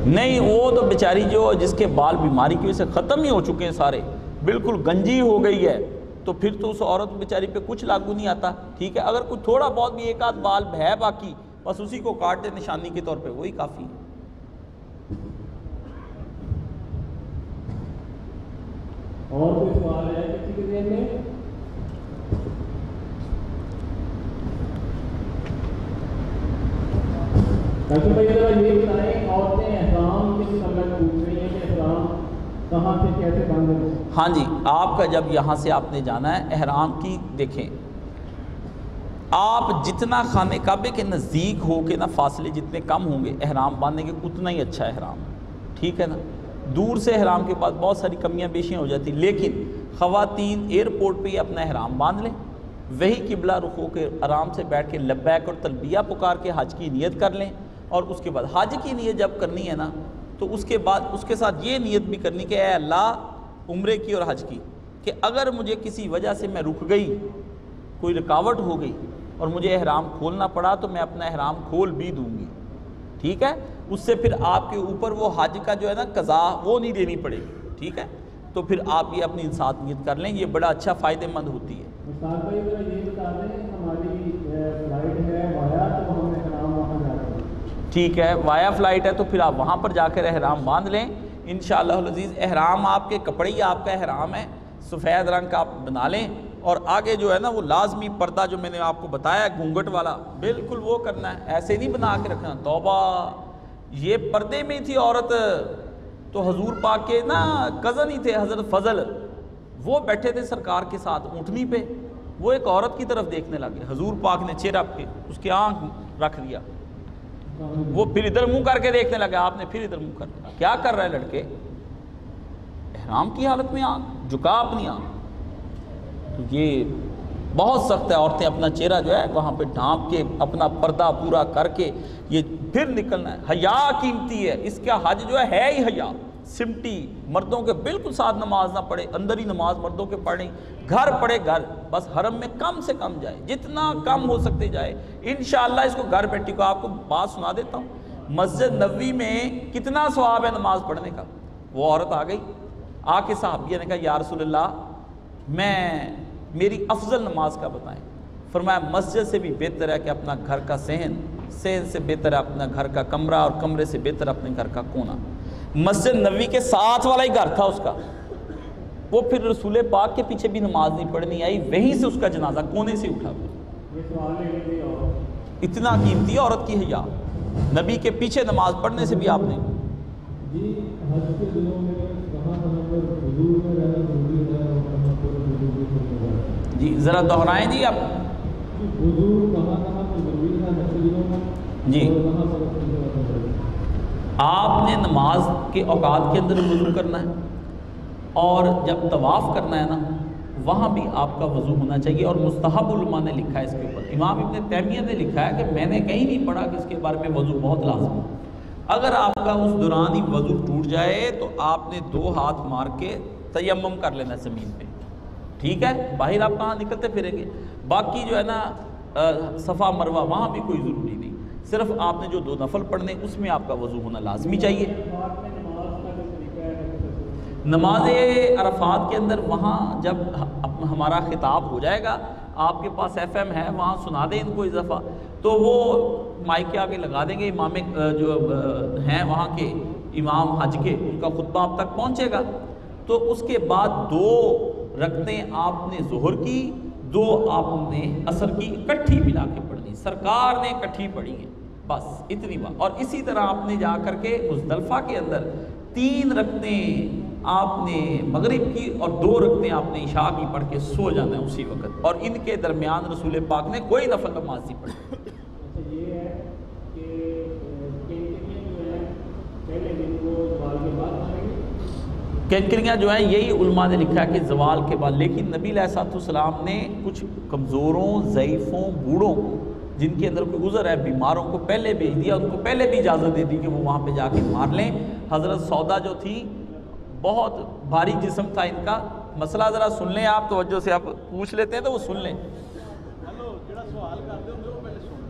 نہیں، وہ تو بیچاری جو جس کے بال بیماری کی وجہ سے ختم ہی ہو چکے ہیں سارے، بالکل گنجی ہو گئی ہے۔ تو پھر تو اس عورت بیچاری پہ کچھ لاگو نہیں آتا۔ ٹھیک ہے، اگر کوئی تھوڑا بہت بھی ایک آدھ بال ہے باقی، بس اسی کو کاٹ دے نشانی کے طور پہ، وہی کافی ہے۔ اور کوئی سوال ہے کسی کے ذہن میں؟ ڈاکٹر بھائی ذرا یہ بتائیں، عورتیں احرام کے متعلق پوچھ رہی ہیں کہ احرام کہاں سے، کیسے باندھیں ہاں جی آپ کا جب یہاں سے آپ نے جانا ہے، احرام کی دیکھیں۔ آپ جتنا خانے کعبے کے نزدیک ہو کے نا، فاصلے جتنے کم ہوں گے، احرام باندھنے کے اتنا ہی اچھا احرام، ٹھیک ہے نا؟ دور سے احرام کے بعد بہت ساری کمیاں بیشیاں ہو جاتی، لیکن خواتین ایئرپورٹ پہ ہی اپنا احرام باندھ لیں۔ وہی قبلہ رخ ہو کے آرام سے بیٹھ کے لبیک اور تلبیہ پکار کے حج کی نیت کر لیں۔ اور اس کے بعد حج کی نیت جب کرنی ہے نا، تو اس کے بعد اس کے ساتھ یہ نیت بھی کرنی کہ اے اللہ، عمرے کی اور حج کی، کہ اگر مجھے کسی وجہ سے میں رک گئی، کوئی رکاوٹ ہو گئی اور مجھے احرام کھولنا پڑا، تو میں اپنا احرام کھول بھی دوں گی۔ ٹھیک ہے؟ اس سے پھر آپ کے اوپر وہ حج کا جو ہے نا قضا وہ نہیں دینی پڑے گی ٹھیک ہے؟ تو پھر آپ یہ اپنی انسات نیت کر لیں یہ بڑا اچھا فائدہ مند ہوتی ہے۔ ٹھیک ہے وایا فلائٹ ہے تو پھر آپ وہاں پر جا کر احرام باندھ لیں۔ انشاءاللہ العزیز احرام آپ کے کپڑے ہی آپ کا احرام ہے سفید رنگ کا آپ بنا لیں۔ اور آگے جو ہے نا وہ لازمی پردہ جو میں نے آپ کو بتایا گھونگٹ والا، بالکل وہ کرنا ہے، ایسے نہیں بنا کے رکھنا، توبہ۔ یہ پردے میں تھی عورت، تو حضور پاک کے نا کزن ہی تھے، حضرت فضل۔ وہ بیٹھے تھے سرکار کے ساتھ اونٹنی پہ۔ وہ ایک عورت کی طرف دیکھنے لگے۔ حضور پاک نے چہرہ پہ اس کے آنکھ رکھ دیا وہ پھر ادھر منہ کر کے دیکھنے لگا آپ نے پھر ادھر منہ کر دیا۔ کیا کر رہے لڑکے؟ احرام کی حالت میں آنکھ جھکا اپنی آنکھ۔ تو یہ بہت سخت ہے، عورتیں اپنا چہرہ جو ہے وہاں پہ ڈھانپ کے اپنا پردہ پورا کر کے یہ پھر نکلنا ہے۔ حیا قیمتی ہے، اس کا حج جو ہے ہے ہی حیا۔ سمٹی، مردوں کے بالکل ساتھ نماز نہ پڑھے، اندر ہی نماز مردوں کے پڑھیں۔ گھر پڑھے گھر، بس حرم میں کم سے کم جائے، جتنا کم ہو سکتے جائے۔ انشاءاللہ اس کو گھر بیٹھی کو آپ کو بات سنا دیتا ہوں۔ مسجد نبوی میں کتنا ثواب ہے نماز پڑھنے کا؟ وہ عورت آ گئی، آ کے صحابیہ نے کہا، یا رسول اللہ میں میری افضل نماز کا بتائیں۔ فرمایا، مسجد سے بھی بہتر ہے کہ اپنا گھر کا صحن صحن سے بہتر ہے اپنا گھر کا کمرہ اور کمرے سے بہتر اپنے گھر کا کونا۔ مسجد نبوی کے ساتھ والا ہی گھر تھا اس کا۔ وہ پھر رسول پاک کے پیچھے بھی نماز نہیں پڑھنی آئی، وہیں سے اس کا جنازہ کونے سے اٹھا۔ اتنا قیمتی عورت کی حیا۔ نبی کے پیچھے نماز پڑھنے سے بھی آپ نے۔ جی حج کے دنوں میں کہاں جی ذرا دہرائیں جی آپ۔ جی۔ آپ نے نماز کے اوقات کے اندر وضو کرنا ہے اور جب طواف کرنا ہے نا، وہاں بھی آپ کا وضو ہونا چاہیے اور مستحب علماء نے لکھا ہے اس کے اوپر۔ امام ابن تیمیہ نے لکھا ہے کہ میں نے کہیں نہیں پڑھا کہ اس کے بارے میں وضو بہت لازم ہے اگر آپ کا اس دوران ہی وضو ٹوٹ جائے تو آپ نے دو ہاتھ مار کے تیمم کر لینا زمین پہ۔ ٹھیک ہے، باہر آپ کہاں نکلتے پھریں گے؟ باقی جو ہے نا صفا، مروہ وہاں بھی کوئی ضروری نہیں۔ صرف آپ نے جو دو نفل پڑھنے، اس میں آپ کا وضو ہونا لازمی چاہیے۔ نماز عرفات کے اندر وہاں جب ہمارا خطاب ہو جائے گا، آپ کے پاس ایف ایم ہے، وہاں سنا دیں ان کو اضافہ۔ تو وہ مائک کے آگے لگا دیں گے، امام جو ہیں وہاں کے امام حج کے، ان کا خطبہ آپ تک پہنچے گا۔ تو اس کے بعد دو رکھتیں آپ نے ظہر کی، دو آپ نے اثر کی اکٹھی ملا کے پڑھنی سرکار نے اکٹھی پڑھی ہے۔ بس اتنی بات۔ اور اسی طرح آپ نے جا کر کے مزدلفہ کے اندر تین رکھتے آپ نے مغرب کی اور دو رکھتے آپ نے عشاء کی پڑھ کے سو جانا ہے اسی وقت۔ اور ان کے درمیان رسول پاک نے کوئی نفل نماز نہیں پڑھی۔ کینکریاں جو ہیں، یہی علماء نے لکھا ہے کہ زوال کے بعد۔ لیکن نبی علیہ السلاۃ السلام نے کچھ کمزوروں، ضعیفوں، بوڑھوں کو، جن کے اندر کوئی عذر ہے، بیماروں کو پہلے بھیج دیا، ان کو پہلے بھی اجازت دے دی کہ وہ وہاں پہ جا کے مار لیں۔ حضرت سودا جو تھی، بہت بھاری جسم تھا ان کا۔ مسئلہ ذرا سن لیں آپ، توجہ سے آپ پوچھ لیتے ہیں تو وہ سن لیں۔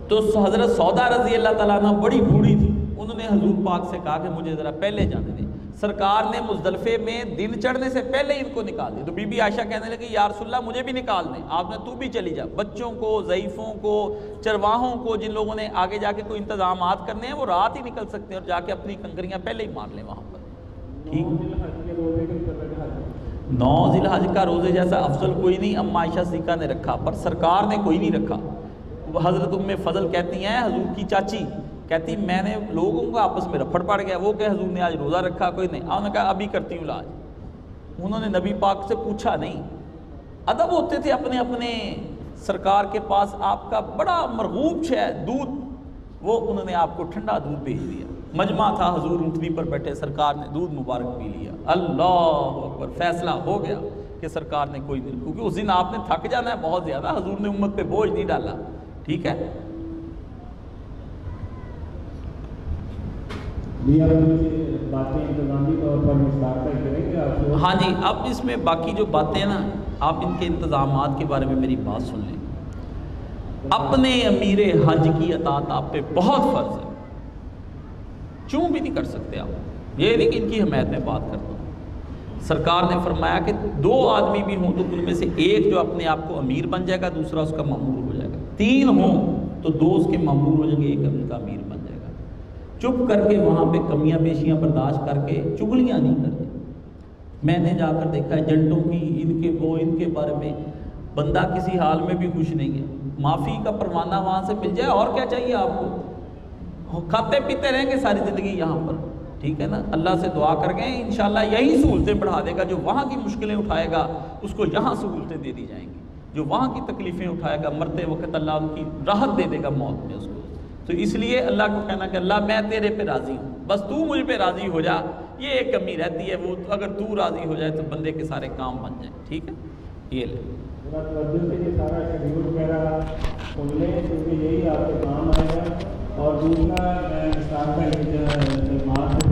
تو حضرت سودا رضی اللہ تعالیٰ عنہ بڑی بوڑھی تھی۔ انہوں نے حضور پاک سے کہا کہ مجھے ذرا پہلے جانے دیں۔ سرکار نے مزدلفے میں دن چڑھنے سے پہلے ان کو نکال دیا۔ تو بی بی عائشہ کہنے لگی یا رسول اللہ مجھے بھی نکال دیں۔ آپ نے تو بھی چلی جا۔ بچوں کو، ضعیفوں کو، چرواہوں کو، جن لوگوں نے آگے جا کے کوئی انتظامات کرنے ہیں، وہ رات ہی نکل سکتے ہیں اور جا کے اپنی کنکریاں پہلے ہی مار لیں وہاں پر۔ ٹھیک۔ نو دن حج حج ذی الحج کا روزے جیسا افضل کوئی نہیں، اما عائشہ سیکا نے رکھا، پر سرکار نے کوئی نہیں رکھا۔ حضرت ام فضل کہتی ہیں، حضور کی چاچی کہتی، میں نے لوگوں کو آپس میں رفڑ پڑ گیا، وہ کہ حضور نے آج روزہ رکھا، کوئی نہیں۔ انہوں نے کہا، ابھی کرتی ہوں لاج انہوں نے نبی پاک سے پوچھا، نہیں۔ ادب ہوتے تھے اپنے اپنے سرکار کے پاس، آپ کا بڑا مرغوب ہے دودھ، وہ انہوں نے آپ کو ٹھنڈا دودھ بھیج دیا۔ مجمع تھا، حضور اونٹنی پر بیٹھے، سرکار نے دودھ مبارک پی لیا۔ اللہ اکبر، فیصلہ ہو گیا کہ سرکار نے کوئی نہیں، کیونکہ اس دن آپ نے تھک جانا ہے، بہت زیادہ حضور نے امت پہ بوجھ نہیں ڈالا۔ ٹھیک ہے جی آپ مجھے باتیں انتظامی طور پر مشتاق کریں گے آپ کو ہاں جی اب اس میں باقی جو باتیں ہیں نا، آپ ان کے انتظامات کے بارے میں میری بات سن لیں۔ اپنے امیر حج کی اطاعت آپ پہ بہت فرض ہے۔ چوں بھی نہیں کر سکتے آپ۔ یہ نہیں کہ ان کی حمایت میں بات کرتا ہوں۔ سرکار نے فرمایا کہ دو آدمی بھی ہوں تو ان میں سے ایک جو اپنے آپ کو امیر بن جائے گا، دوسرا اس کا معمور ہو جائے گا۔ تین ہوں تو دو اس کے معمور ہو جائیں گے، ایک ان کا امیر۔ چپ کر کے وہاں پہ کمیاں بیشیاں برداشت کر کے چگلیاں نہیں کرتے۔ میں نے جا کر دیکھا ہے جنٹوں کی، ان کے وہ، ان کے بارے میں۔ بندہ کسی حال میں بھی خوش نہیں ہے۔ معافی کا پروانہ وہاں سے مل جائے، اور کیا چاہیے آپ کو؟ کھاتے پیتے رہیں گے ساری زندگی یہاں پر۔ ٹھیک ہے نا؟ اللہ سے دعا کر گئے انشاءاللہ یہی سہولتیں بڑھا دے گا جو وہاں کی مشکلیں اٹھائے گا، اس کو یہاں سہولتیں دے دی جائیں گی۔ جو وہاں کی تکلیفیں اٹھائے گا، مرتے وقت اللہ ان کی راحت دے دے گا موت میں اس کو۔ تو اس لیے اللہ کو کہنا کہ اللہ میں تیرے پہ راضی ہوں، بس تو مجھ پہ راضی ہو جا۔ یہ ایک کمی رہتی ہے، وہ اگر تو راضی ہو جائے تو بندے کے سارے کام بن جائیں، ٹھیک ہے؟ یہ لے۔ شیڈیول وغیرہ یہی آپ کے کام اور دوسرا، میں